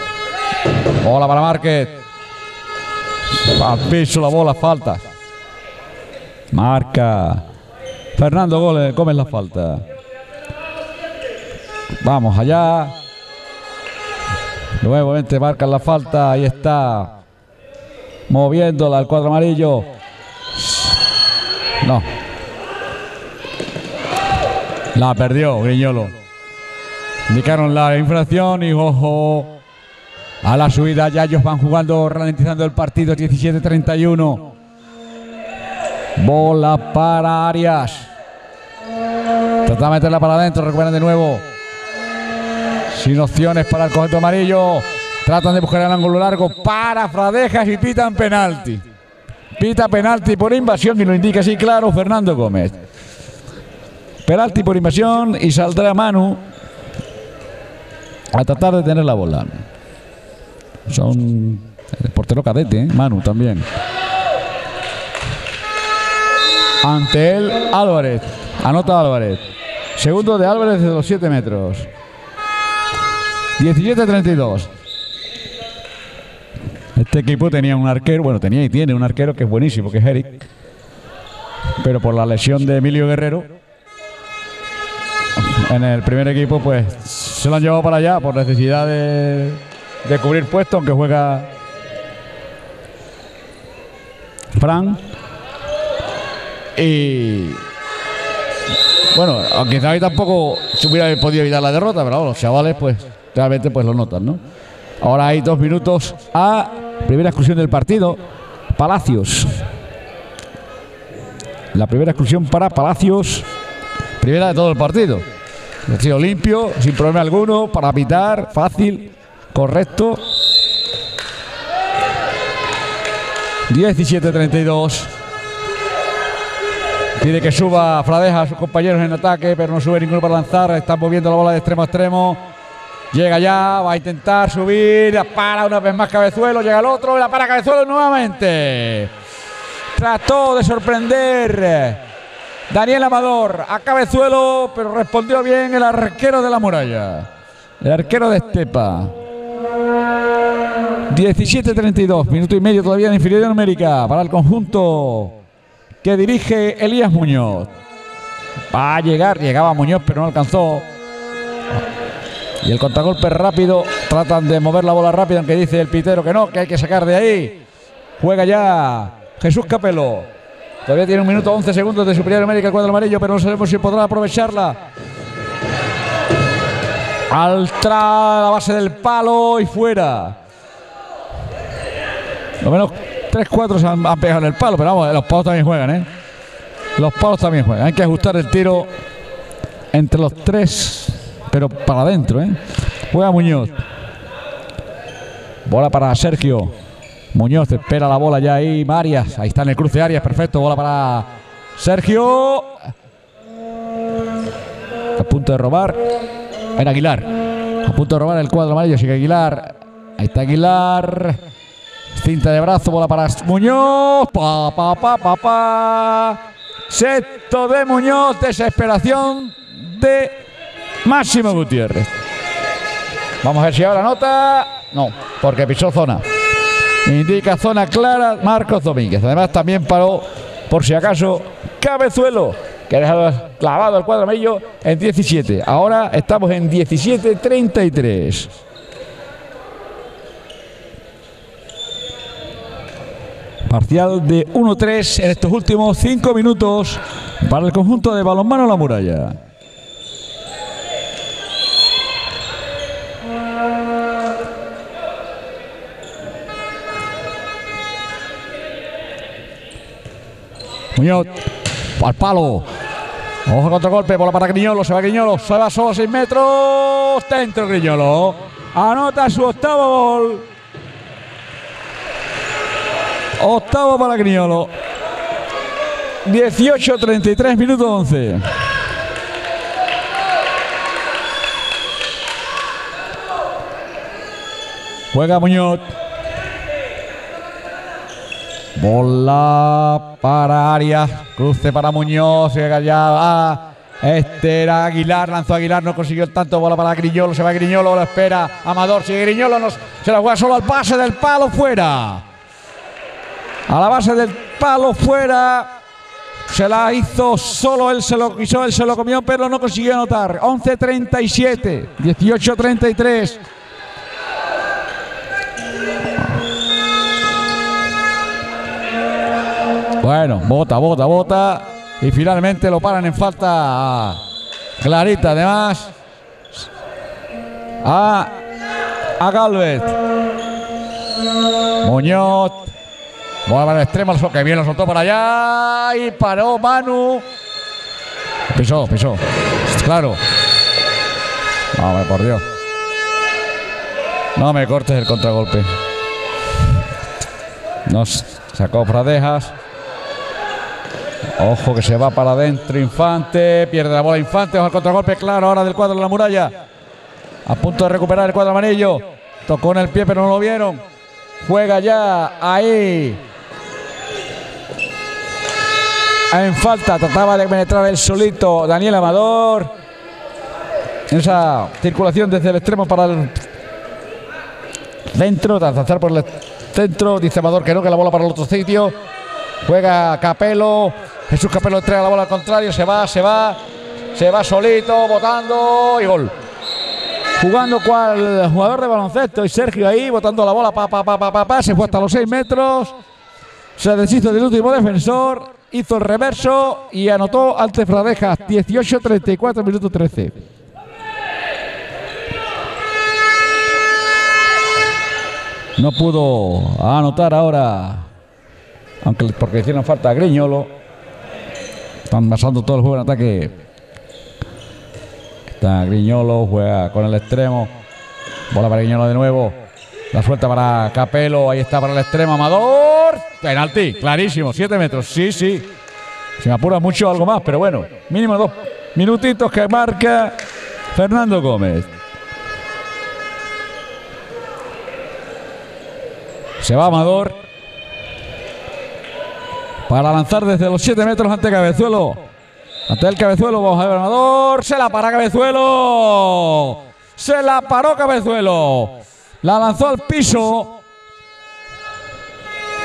Bola para Márquez. Al piso la bola, falta. Marca. Fernando Gómez la falta. Vamos allá. Nuevamente marcan la falta. Ahí está. Moviéndola al cuadro amarillo. No. La perdió Griñolo. Indicaron la infracción y ojo. A la subida ya ellos van jugando, ralentizando el partido 17-31. Bola para Arias. Trata de meterla para adentro, recuperan de nuevo. Sin opciones para el conjunto amarillo. Tratan de buscar el ángulo largo para Fradejas y pitan penalti. Pita penalti por invasión y lo indica así claro Fernando Gómez. Penalti por invasión y saldrá Manu a tratar de tener la bola. Son el portero cadete, ¿eh? Manu también. Ante él, Álvarez. Anota Álvarez. Segundo de Álvarez de los 7 metros. 17-32. Este equipo tenía un arquero, bueno, tenía y tiene un arquero que es buenísimo, que es Eric. Pero por la lesión de Emilio Guerrero, en el primer equipo, pues se lo han llevado para allá por necesidad de, de cubrir puesto, aunque juega Fran. Y bueno, aunque hoy tampoco se hubiera podido evitar la derrota, pero los chavales, pues realmente pues lo notan, ¿no? Ahora hay dos minutos a primera exclusión del partido. Palacios. La primera exclusión para Palacios. Primera de todo el partido. Ha sido limpio, sin problema alguno, para pitar, fácil, correcto. 17-32. Pide que suba Fradeja a sus compañeros en ataque, pero no sube ninguno para lanzar. Están moviendo la bola de extremo a extremo. Llega ya, va a intentar subir, la para una vez más Cabezuelo, llega el otro, la para Cabezuelo nuevamente. Trató de sorprender Daniel Amador a Cabezuelo, pero respondió bien el arquero de la muralla, el arquero de Estepa. 17-32, minuto y medio todavía en inferioridad numérica para el conjunto que dirige Elías Muñoz. Va a llegar, llegaba Muñoz, pero no alcanzó. Y el contragolpe rápido. Tratan de mover la bola rápida, aunque dice el pitero que no, que hay que sacar de ahí. Juega ya Jesús Capelo. Todavía tiene un minuto 11 segundos de superior América el cuadro amarillo, pero no sabemos si podrá aprovecharla. Altra la base del palo y fuera. Lo menos 3-4 se han, pegado en el palo, pero vamos, los palos también juegan, ¿eh? Los palos también juegan. Hay que ajustar el tiro entre los tres, pero para adentro, ¿eh? Juega Muñoz. Bola para Sergio. Muñoz espera la bola ya ahí. Marias. Ahí está en el cruce de Arias. Perfecto. Bola para Sergio. A punto de robar. Aguilar. A punto de robar el cuadro amarillo. Sigue Aguilar. Ahí está Aguilar. Cinta de brazo. Bola para Muñoz. Pa, pa, pa, pa. Sexto de Muñoz. Desesperación de Máximo Gutiérrez. Vamos a ver si ahora nota. No, porque pisó zona. Indica zona clara Marcos Domínguez. Además también paró, por si acaso, Cabezuelo, que ha dejado clavado el cuadro amarillo en 17. Ahora estamos en 17-33. Parcial de 1-3 en estos últimos 5 minutos para el conjunto de balonmano La Muralla. Muñoz al palo. Ojo contra golpe, bola para Griñolo, se va Griñolo, se va solo 6 metros. Dentro Griñolo. Anota su octavo gol. Octavo para Griñolo. 18-33 minutos 11. Juega Muñoz. Bola para Arias. Cruce para Muñoz. Llega ya a este era Aguilar. Lanzó Aguilar. No consiguió el tanto. Bola para Griñolo. Se va Griñolo. Lo espera. Amador. Sigue Griñolo. Se la juega solo al pase del palo fuera. A la base del palo fuera. Se la hizo solo él, se lo quiso, él se lo comió, pero no consiguió anotar. 11-37, 18-33. Bueno, bota, bota, bota. Y finalmente lo paran en falta Clarita, además. A, a Galvez. Muñoz. Bola para el extremo, que bien lo soltó por allá. Y paró Manu. Pisó, pisó. Claro. Hombre, por Dios. No me cortes el contragolpe. Nos sacó Pradejas. Ojo que se va para adentro Infante. Pierde la bola Infante. Ojo al contragolpe claro ahora del cuadro de la muralla. A punto de recuperar el cuadro amarillo. Tocó en el pie pero no lo vieron. Juega ya ahí. En falta. Trataba de penetrar el solito Daniel Amador. Esa circulación desde el extremo para el centro. Por el centro. Dice Amador que no, que la bola para el otro sitio. Juega Capelo. Jesús Capelo entrega la bola al contrario. Se va, se va. Se va solito, botando y gol. Jugando cual jugador de baloncesto y Sergio ahí, botando la bola, pa, pa, pa, pa, pa, pa, se fue hasta los 6 metros. Se deshizo del último defensor, hizo el reverso y anotó ante Fradejas 18-34, minuto 13. No pudo anotar ahora, aunque porque hicieron falta a Griñolo. Están basando todo el juego en ataque. Está Griñolo, juega con el extremo. Bola para Griñolo de nuevo. La suelta para Capelo, ahí está para el extremo. Amador. Penalti, clarísimo, 7 metros. Sí, sí. Se me apura mucho algo más, pero bueno, mínimo dos minutitos que marca Fernando Gómez. Se va Amador. Para lanzar desde los 7 metros ante Cabezuelo. Ante el Cabezuelo, vamos a ver Amador. Se la para Cabezuelo. Se la paró Cabezuelo. La lanzó al piso.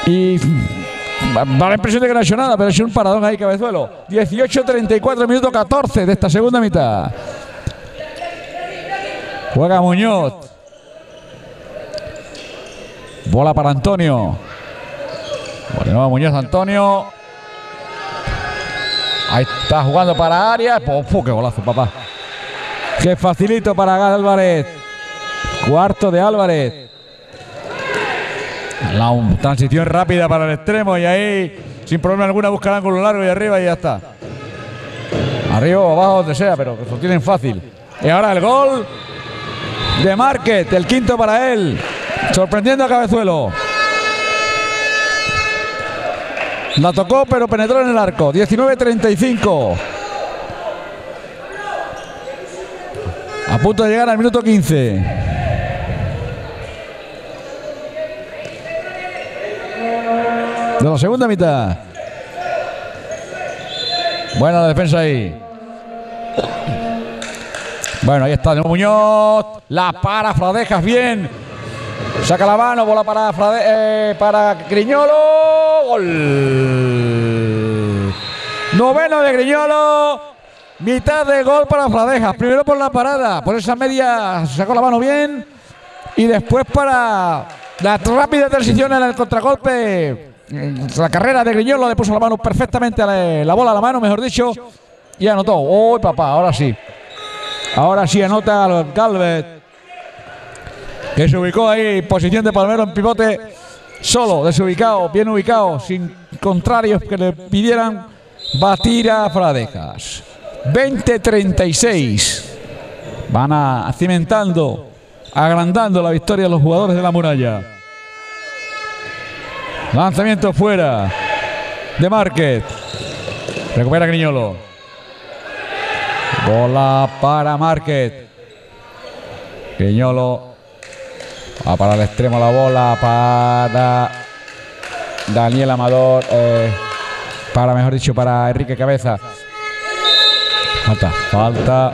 Y da la impresión de que no ha hecho nada, pero es un paradón ahí, Cabezuelo. 18-34, minuto 14 de esta segunda mitad. Juega Muñoz. Bola para Antonio. De nuevo Muñoz Antonio. Ahí está jugando para Arias. ¡Puf, qué golazo, papá! Qué facilito para Álvarez. Cuarto de Álvarez. La transición rápida para el extremo y ahí, sin problema alguna, busca el ángulo largo y arriba y ya está. Arriba o abajo, donde sea, pero lo tienen fácil. Y ahora el gol de Market, el quinto para él. Sorprendiendo a Cabezuelo. La tocó, pero penetró en el arco. 19-35. A punto de llegar al minuto 15. De la segunda mitad. Buena la defensa ahí. Bueno, ahí está de nuevo Muñoz. La para Fradejas bien. Saca la mano, bola para, Frade- eh, para Griñolo. Gol. Noveno de Griñolo. Mitad de gol para Fradejas. Primero por la parada. Por esa media sacó la mano bien. Y después para la rápida transición en el contragolpe. La carrera de Griñolo le puso la mano perfectamente a la, la bola a la mano, mejor dicho. Y anotó. ¡Uy, papá! Ahora sí. Ahora sí anota al Galvez. Que se ubicó ahí, posición de Palmero en pivote. Solo, desubicado, bien ubicado, sin contrarios que le pidieran batir a Fradejas. 20-36. Van a cimentando, agrandando la victoria de los jugadores de la muralla. Lanzamiento fuera de Márquez. Recupera Griñolo. Bola para Márquez. Griñolo. Va para el extremo la bola para Daniel Amador. eh, para, mejor dicho, para Enrique Cabeza. Falta, falta.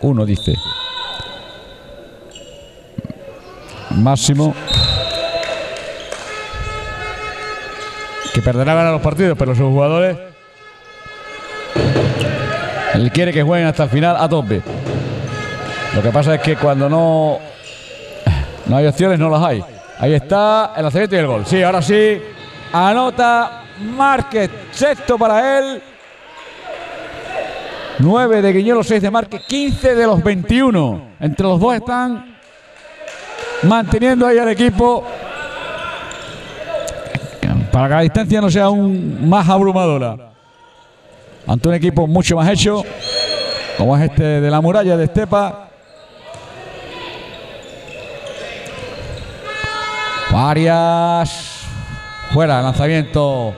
Uno dice. Máximo. Que perderá ganar los partidos, pero sus jugadores. Él quiere que jueguen hasta el final a tope. Lo que pasa es que cuando no, no hay opciones, no las hay. Ahí está el lanzamiento y el gol. Sí, ahora sí. Anota Márquez. Sexto para él. 9 de Guiñolo, 6 de Márquez, 15 de los 21. Entre los dos están manteniendo ahí al equipo para que la distancia no sea aún más abrumadora. Ante un equipo mucho más hecho, como es este de la muralla de Estepa. Varias. Fuera, lanzamiento.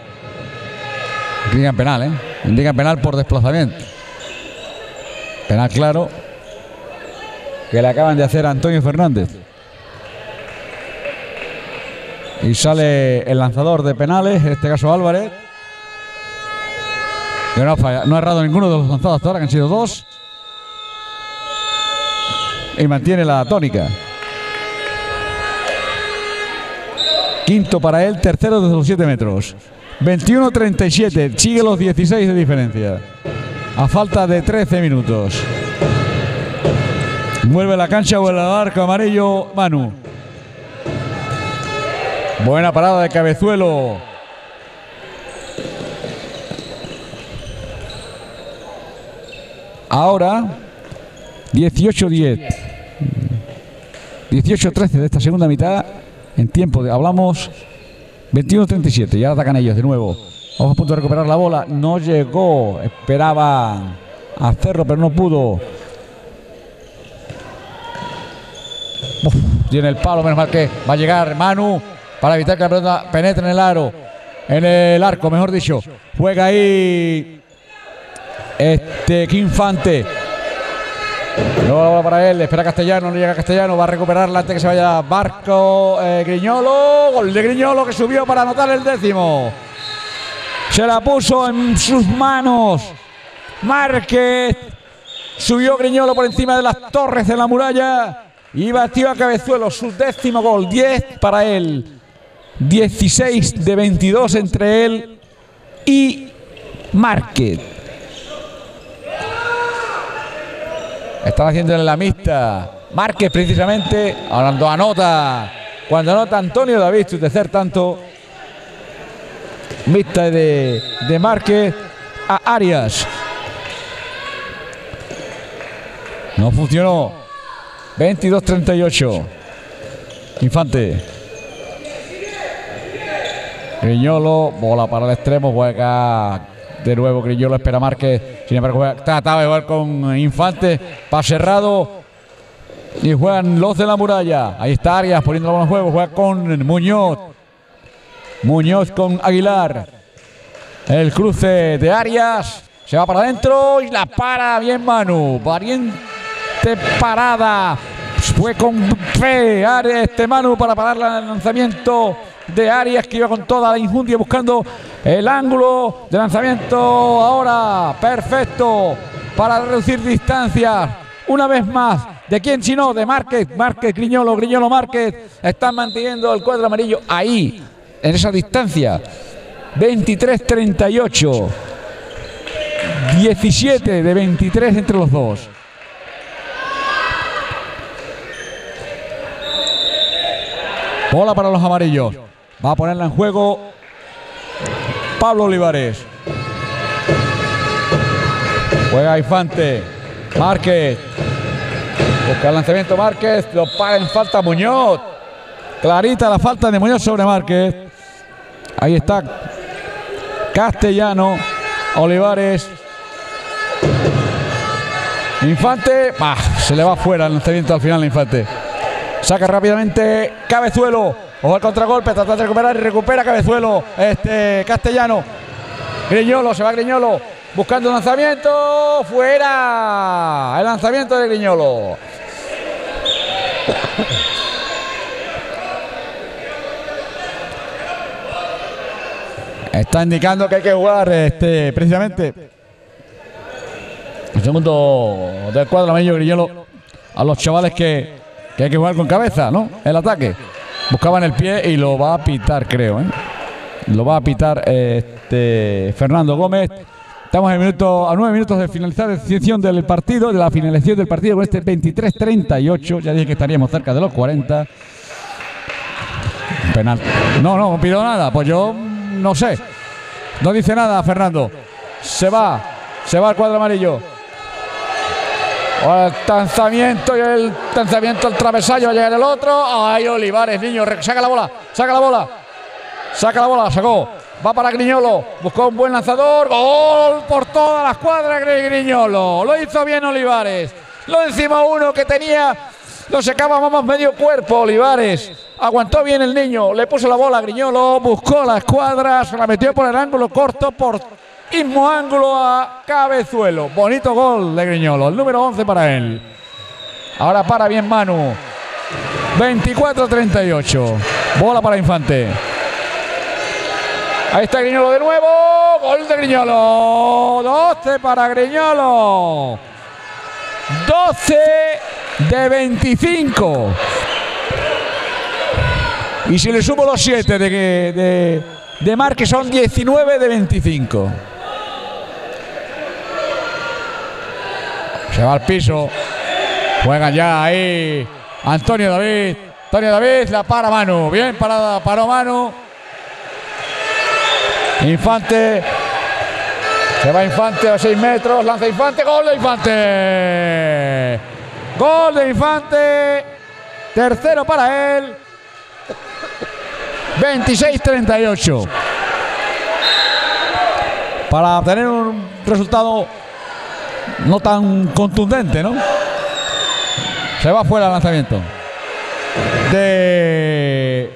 Indican penal, ¿eh? Indican penal por desplazamiento. Penal claro. Que le acaban de hacer a Antonio Fernández. Y sale el lanzador de penales, en este caso Álvarez. Que no ha, no ha errado ninguno de los lanzados hasta ahora, que han sido dos. Y mantiene la tónica. Quinto para él, tercero desde los 7 metros. 21-37, sigue los 16 de diferencia. A falta de 13 minutos. Vuelve la cancha, vuelve al arco amarillo, Manu. Buena parada de cabezuelo. Ahora 18-10. 18-13 de esta segunda mitad. En tiempo de. Hablamos 21-37. Y ahora atacan ellos de nuevo. Vamos a punto de recuperar la bola. No llegó. Esperaba hacerlo, pero no pudo. Uf, tiene el palo, menos mal que va a llegar Manu para evitar que la pelota penetre en el aro. En el arco, mejor dicho. Juega ahí este Quinfante. Luego la bola para él, espera Castellano, no llega Castellano, va a recuperarla antes que se vaya Barco, eh, Griñolo, gol de Griñolo que subió para anotar el décimo. Se la puso en sus manos. Márquez. Subió Griñolo por encima de las torres de la muralla. Y batió a cabezuelo su décimo gol. 10 para él. 16 de 22 entre él y Márquez. Están haciéndole la mixta. Márquez precisamente. Cuando anota. Cuando anota Antonio David, su tercer tanto. Mixta de, de Márquez a Arias. No funcionó. 22-38. Infante. Griñolo, bola para el extremo, juega de nuevo Griñolo, espera Márquez. Sin embargo, trataba de jugar con Infante, pa cerrado. Y juegan los de la muralla. Ahí está Arias poniendo el juego. Juega con Muñoz. Muñoz con Aguilar. El cruce de Arias. Se va para adentro y la para bien Manu. Valiente parada. Fue con fe este Manu para parar el lanzamiento de Arias que iba con toda la injundia buscando el ángulo de lanzamiento. Ahora, perfecto para reducir distancias. Una vez más, ¿de quién si no? De Márquez, Márquez, Griñolo, Griñolo, Márquez. Están manteniendo el cuadro amarillo ahí, en esa distancia. 23-38. 17 de 23 entre los dos. Bola para los amarillos. Va a ponerla en juego Pablo Olivares. Juega Infante. Márquez. Busca el lanzamiento Márquez. Lo paga en falta Muñoz. Clarita la falta de Muñoz sobre Márquez. Ahí está Castellano. Olivares. Infante. Bah, se le va fuera el lanzamiento al final Infante. Saca rápidamente Cabezuelo. Ojo al contragolpe, trata de recuperar y recupera Cabezuelo. Este Castellano. Griñolo, se va Griñolo. Buscando un lanzamiento. Fuera. El lanzamiento de Griñolo. Está indicando que hay que jugar este, precisamente el segundo del cuadro amarillo Griñolo a los chavales que, que hay que jugar con cabeza, ¿no? El ataque. Buscaban el pie y lo va a pitar, creo. ¿eh? Lo va a pitar este Fernando Gómez. Estamos a nueve minutos de finalizar la decisión del partido, de la finalización del partido con este 23-38. Ya dije que estaríamos cerca de los 40. Penal. No, no, pido nada. Pues yo no sé. No dice nada, Fernando. Se va. Se va el cuadro amarillo. El lanzamiento y el lanzamiento al travesaño. Va a llegar el otro. Ay, Olivares, niño. Saca la bola. Saca la bola. Saca la bola. Sacó. Va para Griñolo. Buscó un buen lanzador. Gol por todas las cuadras de Griñolo. Lo hizo bien Olivares. Lo encima uno que tenía. Lo secaba más medio cuerpo Olivares. Aguantó bien el niño. Le puso la bola a Griñolo. Buscó las cuadras. La metió por el ángulo corto. Por mismo ángulo a Cabezuelo. Bonito gol de Griñolo. El número 11 para él. Ahora para bien Manu. 24-38. Bola para Infante. Ahí está Griñolo de nuevo. Gol de Griñolo. 12 para Griñolo. 12 de 25. Y si le sumo los 7 de, de, de Marque son 19 de 25. Se va al piso. Juegan ya ahí. Antonio David. Antonio David la para Manu. Bien parada, paró Manu. Infante. Se va Infante a 6 metros. Lanza Infante. Gol de Infante. Gol de Infante. Tercero para él. 26-38. Para obtener un resultado no tan contundente, ¿no? Se va fuera el lanzamiento. De.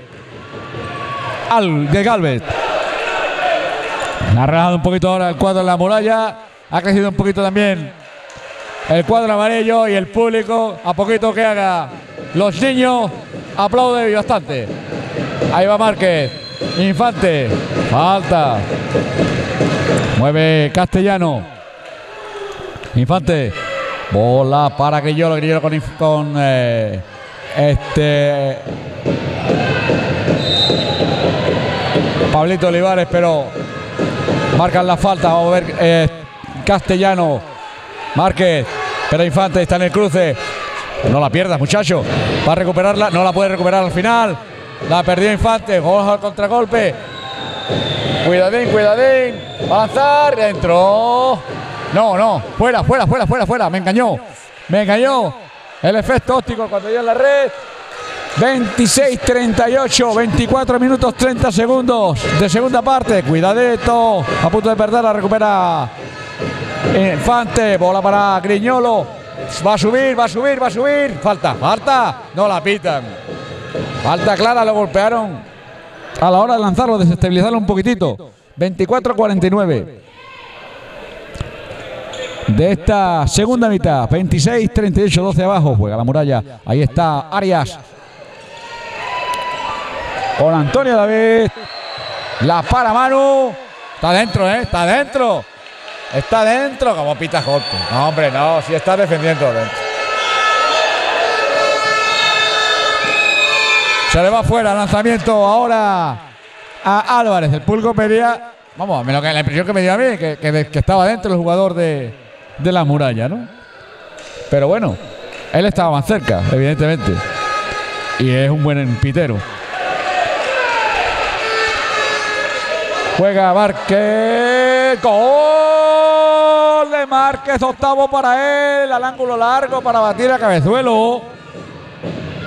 Al, de Galvez. Ha relajado un poquito ahora el cuadro de la muralla. Ha crecido un poquito también el cuadro amarillo y el público. A poquito que haga los niños, aplaude bastante. Ahí va Márquez. Infante. Falta. Mueve Castellano. Infante. Bola para Grillolo. Grillolo con, con eh, este. Pablito Olivares, pero marcan la falta. Vamos a ver eh, Castellano. Márquez. Pero Infante está en el cruce. No la pierdas, muchacho. Va a recuperarla. No la puede recuperar al final. La perdió Infante. Gol al contragolpe. Cuidadín, cuidadín. Va a lanzar. Dentro. No, no. Fuera, fuera, fuera, fuera, fuera. Me engañó. Me engañó. El efecto óptico cuando dio en la red. 26-38, 24 minutos 30 segundos de segunda parte. Cuidadito, a punto de perder, la recupera Infante, bola para Griñolo. Va a subir, va a subir, va a subir. Falta, falta. No la pitan. Falta clara, lo golpearon a la hora de lanzarlo, desestabilizarlo un poquitito. 24-49 de esta segunda mitad. 26-38, 12 abajo. Juega la muralla. Ahí está Arias. Con Antonio David. La para Manu. Está dentro, ¿eh? Está dentro. Está dentro. Como pita corto. No, hombre, no. Si está defendiendo dentro. Se le va fuera. Lanzamiento ahora a Álvarez. El pulgo pedía. Vamos, me lo que, la impresión que me dio a mí, que, que estaba dentro el jugador de, de la muralla, ¿no? Pero bueno, él estaba más cerca, evidentemente. Y es un buen pitero. Juega Márquez. Gol de Márquez, octavo para él. Al ángulo largo para batir a cabezuelo.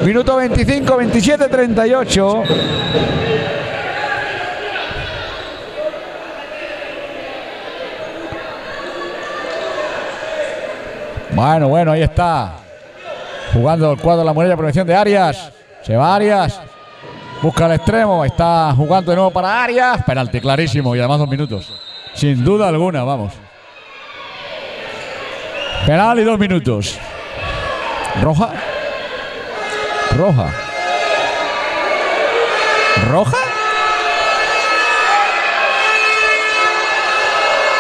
Minuto 25, 27, 38. Bueno, bueno, ahí está. Jugando el cuadro de la muralla, prevención de Arias. Se va Arias. Busca el extremo. Está jugando de nuevo para Arias. Penalti clarísimo y además dos minutos. Sin duda alguna, vamos. Penal y dos minutos. Roja. Roja. Roja.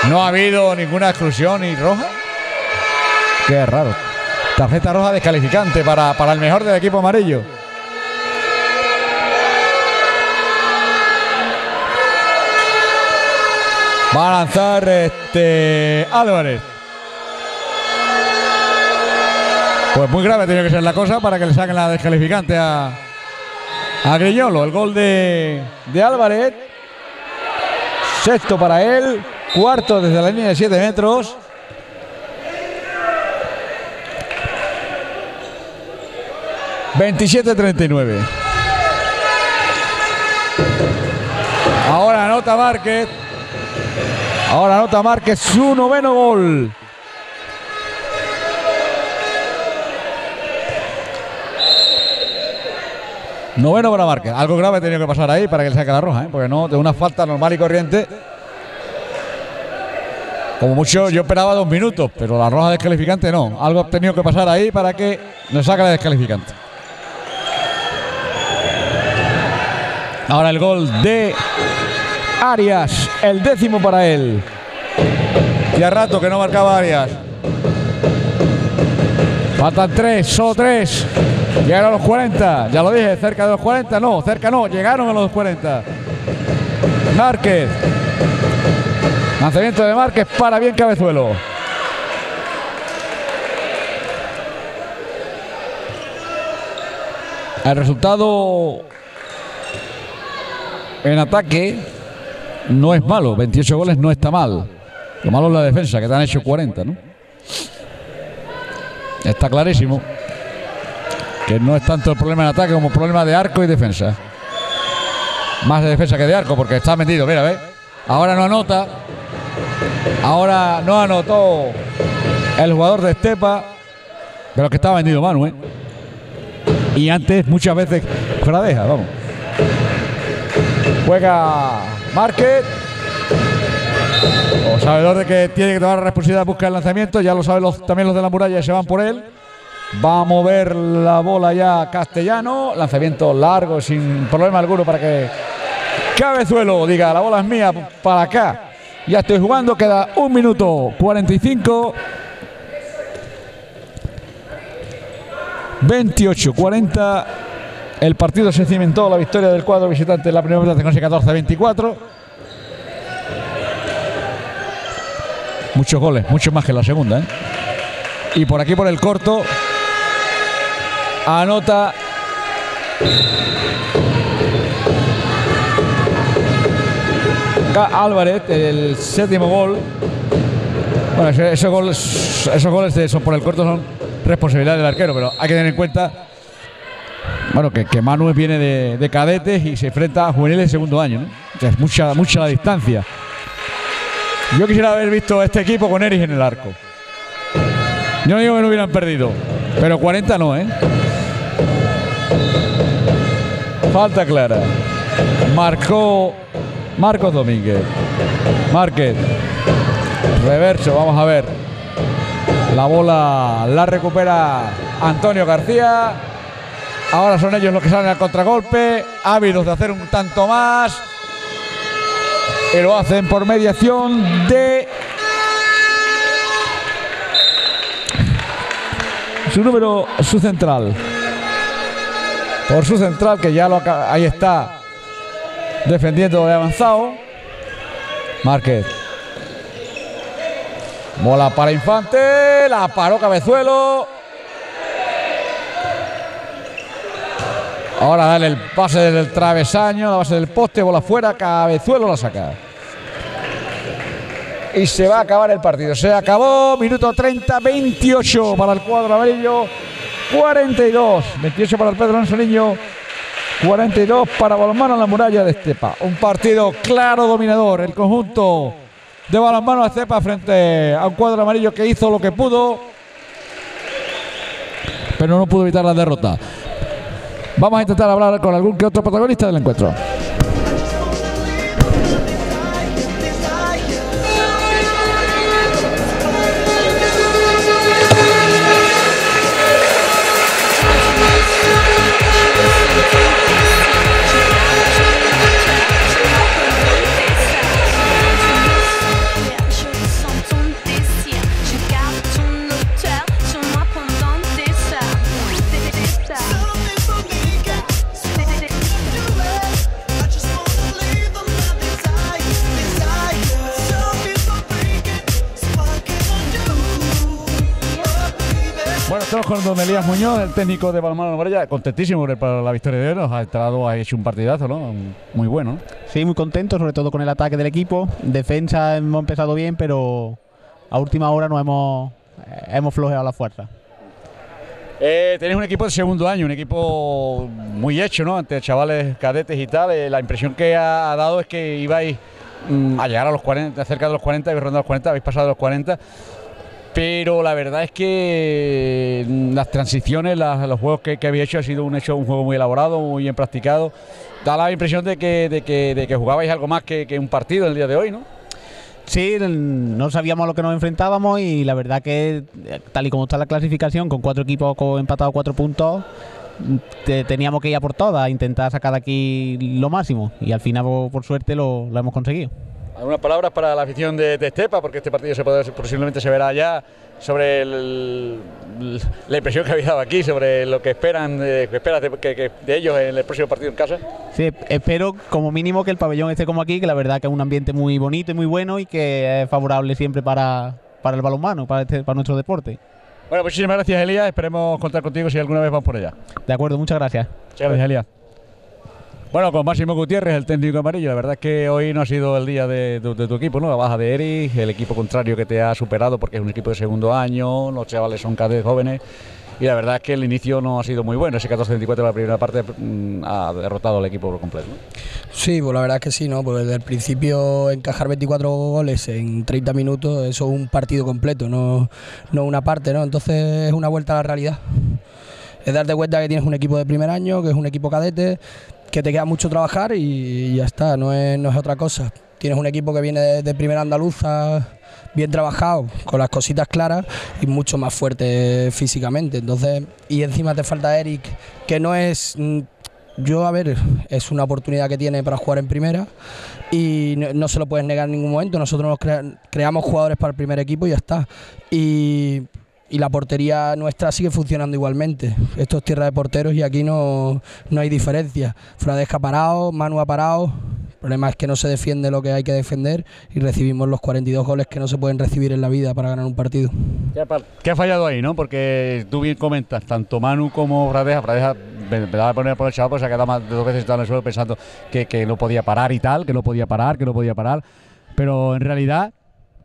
No ha habido ninguna exclusión y roja. Qué raro. Tarjeta roja descalificante para, para el mejor del equipo amarillo. Va a lanzar este Álvarez. Pues muy grave tiene que ser la cosa para que le saquen la descalificante a, a Griñolo. El gol de, de Álvarez. Sexto para él. Cuarto desde la línea de 7 metros. ...27-39... Ahora anota Márquez. Ahora anota Márquez su noveno gol. Noveno para Márquez. Algo grave ha tenido que pasar ahí para que le saque la roja, ¿eh? porque no, de una falta normal y corriente. Como mucho yo esperaba dos minutos, pero la roja descalificante no. Algo ha tenido que pasar ahí para que le saque la descalificante. Ahora el gol de Arias, el décimo para él. Ya rato que no marcaba Arias. Faltan tres, solo tres. Llegaron a los 40, ya lo dije, cerca de los 40, no, cerca no, llegaron a los 40. Márquez. Lanzamiento de Márquez para bien cabezuelo. El resultado en ataque no es malo, 28 goles no está mal. Lo malo es la defensa, que te han hecho 40, ¿no? Está clarísimo que no es tanto el problema en ataque como el problema de arco y defensa. Más de defensa que de arco, porque está metido, mira, ¿ves? Ahora no anota. Ahora no anotó el jugador de Estepa, pero que está vendido Manu, ¿eh? Y antes muchas veces fuera deja, vamos. Juega Márquez. O sabedor de que tiene que tomar la responsabilidad de buscar el lanzamiento, ya lo saben los, también los de la muralla se van por él. Va a mover la bola ya Castellano. Lanzamiento largo, sin problema alguno para que Cabezuelo diga, la bola es mía para acá. Ya estoy jugando, queda un minuto 45. 28-40. El partido se cimentó la victoria del cuadro visitante en la primera mitad con 14-24. Muchos goles, muchos más que la segunda. ¿eh? Y por aquí, por el corto, anota Álvarez, el séptimo gol. Bueno, esos goles, esos goles son por el corto son responsabilidad del arquero, pero hay que tener en cuenta bueno, que, que Manu viene de, de cadetes y se enfrenta a juveniles de segundo año, ¿no? O sea, es mucha, mucha la distancia. Yo quisiera haber visto este equipo con Eris en el arco. Yo no digo que no hubieran perdido, pero 40 no, ¿eh? Falta clara. Marcó Marcos Domínguez. Márquez. Reverso, vamos a ver. La bola la recupera Antonio García. Ahora son ellos los que salen al contragolpe, ávidos de hacer un tanto más. Y lo hacen por mediación de su número, su central. Por su central, que ya lo ahí está defendiendo de avanzado. Márquez. Bola para Infante, la paró Cabezuelo. Ahora dale el pase del travesaño, la base del poste, bola fuera, Cabezuelo la saca. Y se va a acabar el partido. Se acabó, minuto 30, 28 para el cuadro amarillo, 42, 28 para el Pedro Alonso Niño, 42 para Balonmano la muralla de Estepa. Un partido claro dominador. El conjunto de Balonmano de Estepa frente a un cuadro amarillo que hizo lo que pudo, pero no pudo evitar la derrota. Vamos a intentar hablar con algún que otro protagonista del encuentro. Estamos con don Elías Muñoz, el técnico de Balonmano de la Muralla, contentísimo por la victoria de hoy. Nos ha entrado, ha hecho un partidazo, ¿no? Muy bueno. ¿no? Sí, muy contento, sobre todo con el ataque del equipo. Defensa hemos empezado bien, pero a última hora nos hemos, eh, hemos flojeado la fuerza. Eh, tenéis un equipo de segundo año, un equipo muy hecho, ¿no? Ante chavales cadetes y tal. Eh, la impresión que ha dado es que ibais mm, a llegar a los 40, cerca de los 40, habéis rondado los 40, habéis pasado de los 40. Pero la verdad es que mm, las transiciones, los juegos que, que habéis hecho ha sido un hecho un juego muy elaborado, muy bien practicado. Da la impresión de que, de que, jugabais algo más que, un partido el día de hoy, ¿no? Sí, no sabíamos a lo que nos enfrentábamos y la verdad que tal y como está la clasificación, con cuatro equipos empatados cuatro puntos, mm, te- teníamos que ir a por todas, intentar sacar aquí lo máximo y al final por, suerte lo hemos conseguido. Algunas palabras para la afición de, de Estepa, porque este partido se puede, posiblemente se verá ya sobre el- la impresión que habéis dado aquí, sobre lo que esperan, eh, que esperas de, que- que- de ellos en el próximo partido en casa. Sí, espero como mínimo que el pabellón esté como aquí, que la verdad que es un ambiente muy bonito y muy bueno y que es favorable siempre para, para el balonmano, para, este, para nuestro deporte. Bueno, muchísimas gracias, Elías. Esperemos contar contigo si alguna vez vamos por allá. De acuerdo, muchas gracias. Muchas gracias, Elías. Bueno, con Máximo Gutiérrez, el técnico amarillo. La verdad es que hoy no ha sido el día de, tu equipo, ¿no? La baja de Eric, el equipo contrario que te ha superado porque es un equipo de segundo año, los chavales son cadetes jóvenes. Y la verdad es que el inicio no ha sido muy bueno. Ese 14-24 de la primera parte mm, ha derrotado al equipo por completo. Sí, pues la verdad es que sí, ¿no? Porque desde el principio encajar 24 goles en 30 minutos, eso es un partido completo, no, no una parte, ¿no? Entonces es una vuelta a la realidad. Es darte cuenta que tienes un equipo de primer año, que es un equipo cadete, que te queda mucho trabajar y ya está, no es, no es otra cosa. Tienes un equipo que viene de, primera andaluza, bien trabajado, con las cositas claras y mucho más fuerte físicamente. Entonces, y encima te falta Eric, que no es mm, yo, a ver, es una oportunidad que tiene para jugar en primera y no, se lo puedes negar en ningún momento. Nosotros nos crea- creamos jugadores para el primer equipo y ya está. Y, y la portería nuestra sigue funcionando igualmente. Esto es tierra de porteros y aquí no, no hay diferencia. Fradesca ha parado, Manu ha parado. El problema es que no se defiende lo que hay que defender y recibimos los 42 goles que no se pueden recibir en la vida para ganar un partido. ¿Qué ha, fallado ahí, no? Porque tú bien comentas, tanto Manu como Fradeja, Fradeja me, me daba a poner por el chaval, pues se ha quedado más de dos veces en el suelo pensando que, que no podía parar y tal, que no podía parar, que no podía parar. Pero en realidad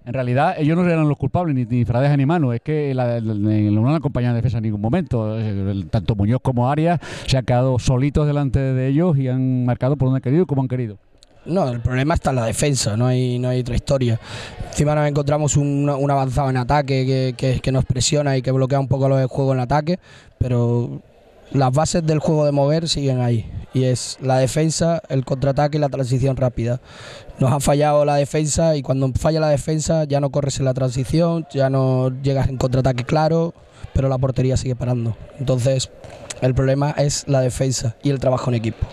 En realidad, ellos no eran los culpables, ni, ni Fradeja ni Manu. Es que la, no han acompañado en defensa en ningún momento. Eh, Tanto Muñoz como Arias se han quedado solitos delante de ellos y han marcado por donde han querido y como han querido. No, el problema está en la defensa, no hay, no hay otra historia. Encima nos encontramos un, avanzado en ataque que, que- nos presiona y que bloquea un poco los juegos en ataque, pero las bases del juego de mover siguen ahí. Y es la defensa, el contraataque y la transición rápida. Nos ha fallado la defensa y cuando falla la defensa ya no corres en la transición, ya no llegas en contraataque claro, pero la portería sigue parando. Entonces, el problema es la defensa y el trabajo en equipo.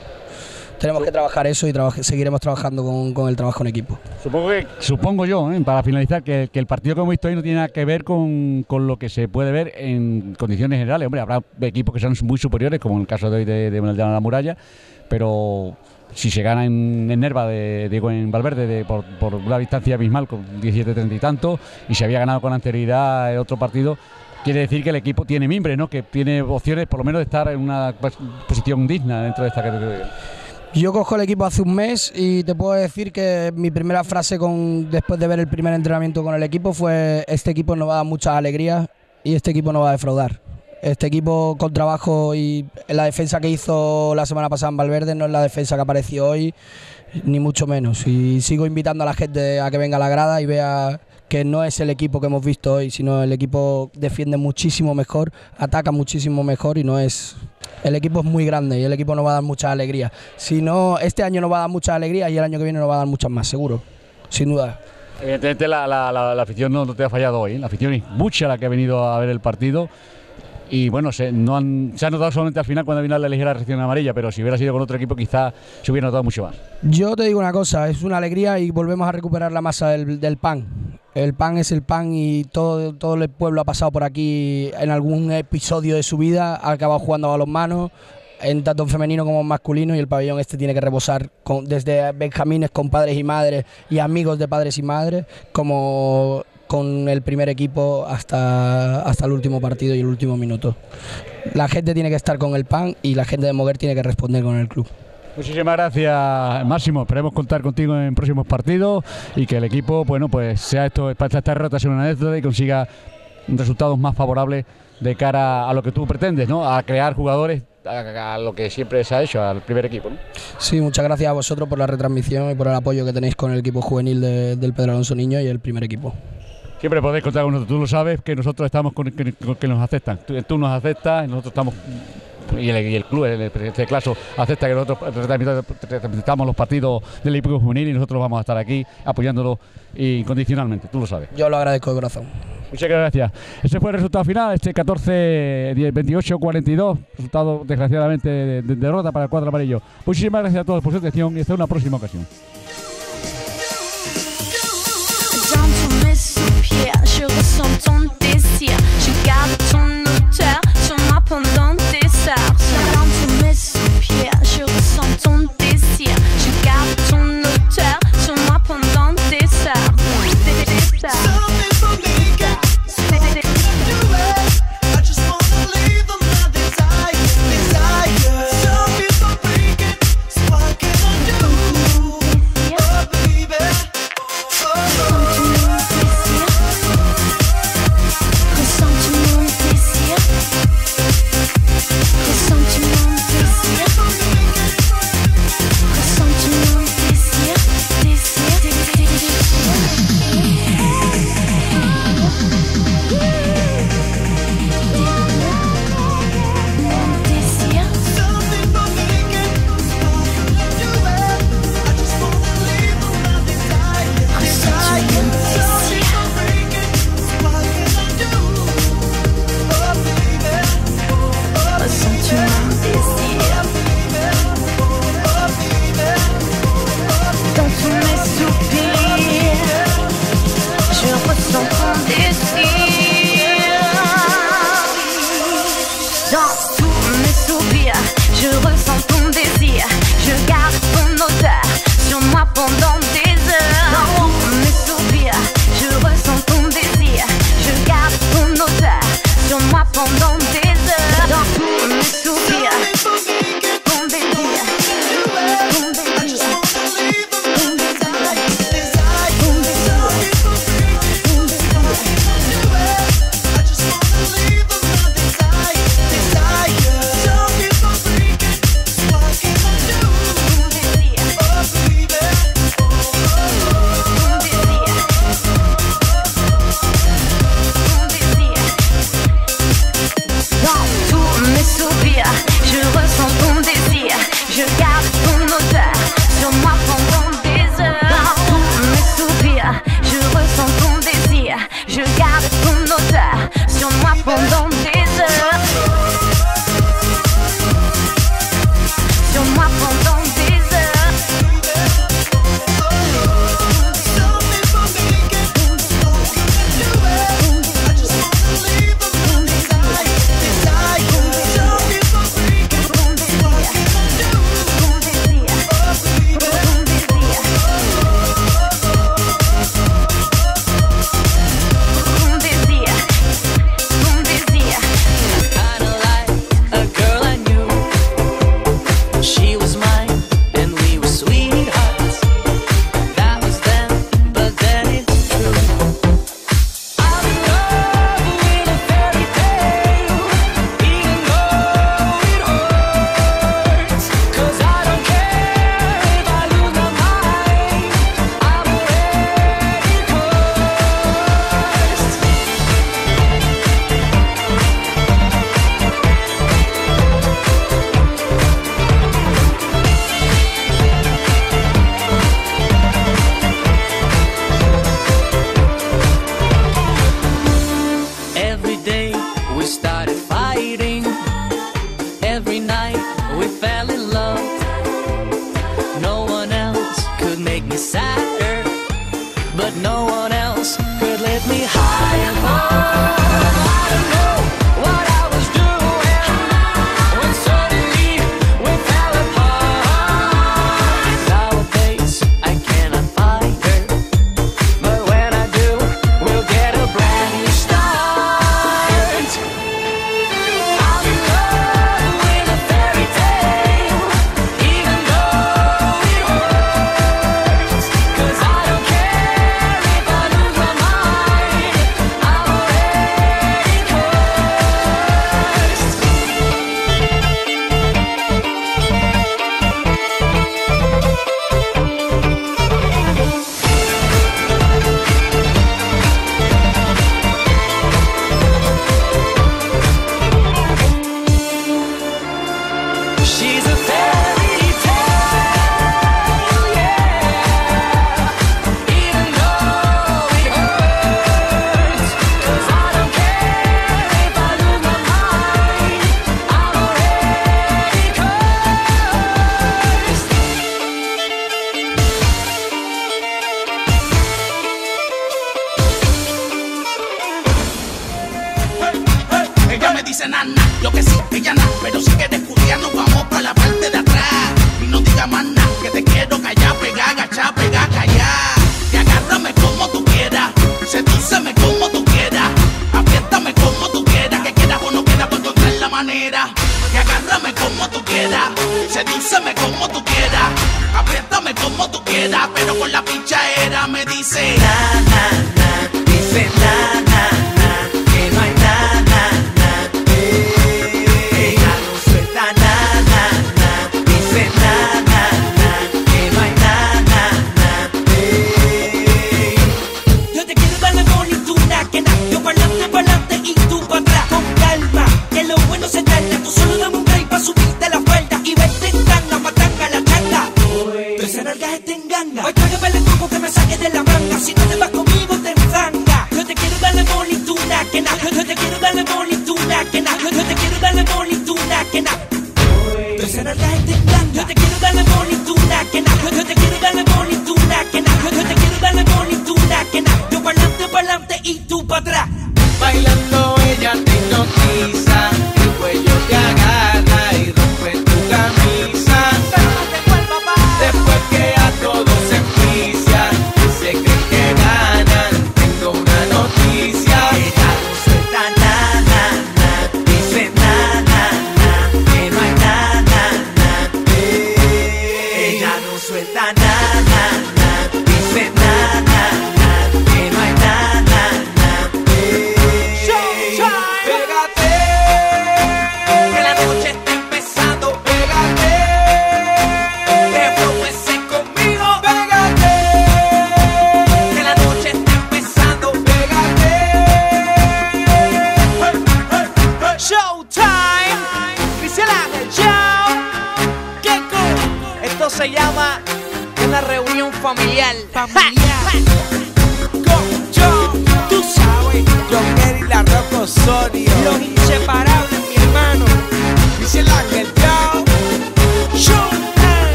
Tenemos que trabajar eso y seguiremos trabajando con, con el trabajo en equipo. Supongo que supongo yo, ¿eh? para finalizar, que, que el partido que hemos visto hoy no tiene nada que ver con, con lo que se puede ver en condiciones generales. Hombre, habrá equipos que sean muy superiores, como en el caso de hoy de, de, de la Muralla, pero si se gana en, en Nerva, digo en Valverde, de- por, por una distancia abismal, con 17-30 y tanto, y se había ganado con anterioridad el otro partido, quiere decir que el equipo tiene mimbre, ¿no? que tiene opciones por lo menos de estar en una posición digna dentro de esta categoría. Yo cojo el equipo hace un mes y te puedo decir que mi primera frase con, después de ver el primer entrenamiento con el equipo fue este equipo nos va a dar muchas alegrías y este equipo no va a defraudar. Este equipo con trabajo y la defensa que hizo la semana pasada en Valverde no es la defensa que apareció hoy, ni mucho menos. Y sigo invitando a la gente a que venga a la grada y vea que no es el equipo que hemos visto hoy, sino el equipo defiende muchísimo mejor, ataca muchísimo mejor y no es... El equipo es muy grande y el equipo nos va a dar muchas alegrías. Si no, este año nos va a dar muchas alegrías y el año que viene nos va a dar muchas más, seguro. Sin duda. Evidentemente la, la- la- afición no, no te ha fallado hoy. ¿eh? La afición es mucha la que ha venido a ver el partido. Y bueno, se, no han- se ha notado solamente al final cuando vino la ligera amarilla, pero si hubiera sido con otro equipo quizá se hubiera notado mucho más. Yo te digo una cosa, es una alegría y volvemos a recuperar la masa del, del pan. El pan es el pan y todo, todo el pueblo ha pasado por aquí en algún episodio de su vida, ha acabado jugando a balonmano, en tanto en femenino como masculino, y el pabellón este tiene que reposar con- desde benjamines con padres y madres y amigos de padres y madres, como con el primer equipo hasta, hasta el último partido y el último minuto. La gente tiene que estar con el pan y la gente de Moguer tiene que responder con el club. Muchísimas gracias, Máximo. Esperemos contar contigo en próximos partidos y que el equipo, bueno, pues sea esto, para esta sea una anécdota y consiga resultados más favorables de cara a lo que tú pretendes, ¿no? A crear jugadores a, a lo que siempre se ha hecho, al primer equipo, ¿no? Sí, muchas gracias a vosotros por la retransmisión y por el apoyo que tenéis con el equipo juvenil de- del Pedro Alonso Niño y el primer equipo. Siempre podéis contar con nosotros. Tú lo sabes que nosotros estamos con, que, que nos aceptan. Tú, tú nos aceptas, nosotros estamos. Y el, y el club, en este caso, acepta que nosotros representamos los partidos del equipo juvenil y nosotros vamos a estar aquí apoyándolo incondicionalmente. Tú lo sabes. Yo lo agradezco de corazón. Muchas gracias. Ese fue el resultado final, este 14, 10, 28, 42. Resultado, desgraciadamente, de, de derrota para el cuadro amarillo. Muchísimas gracias a todos por su atención y hasta una próxima ocasión. Je ressens ton désir. Je garde ton odeur sur moi pendant des heures. Dans tous mes soupirs, je ressens ton désir. Je garde ton odeur sur moi pendant des heures. Des- des heures.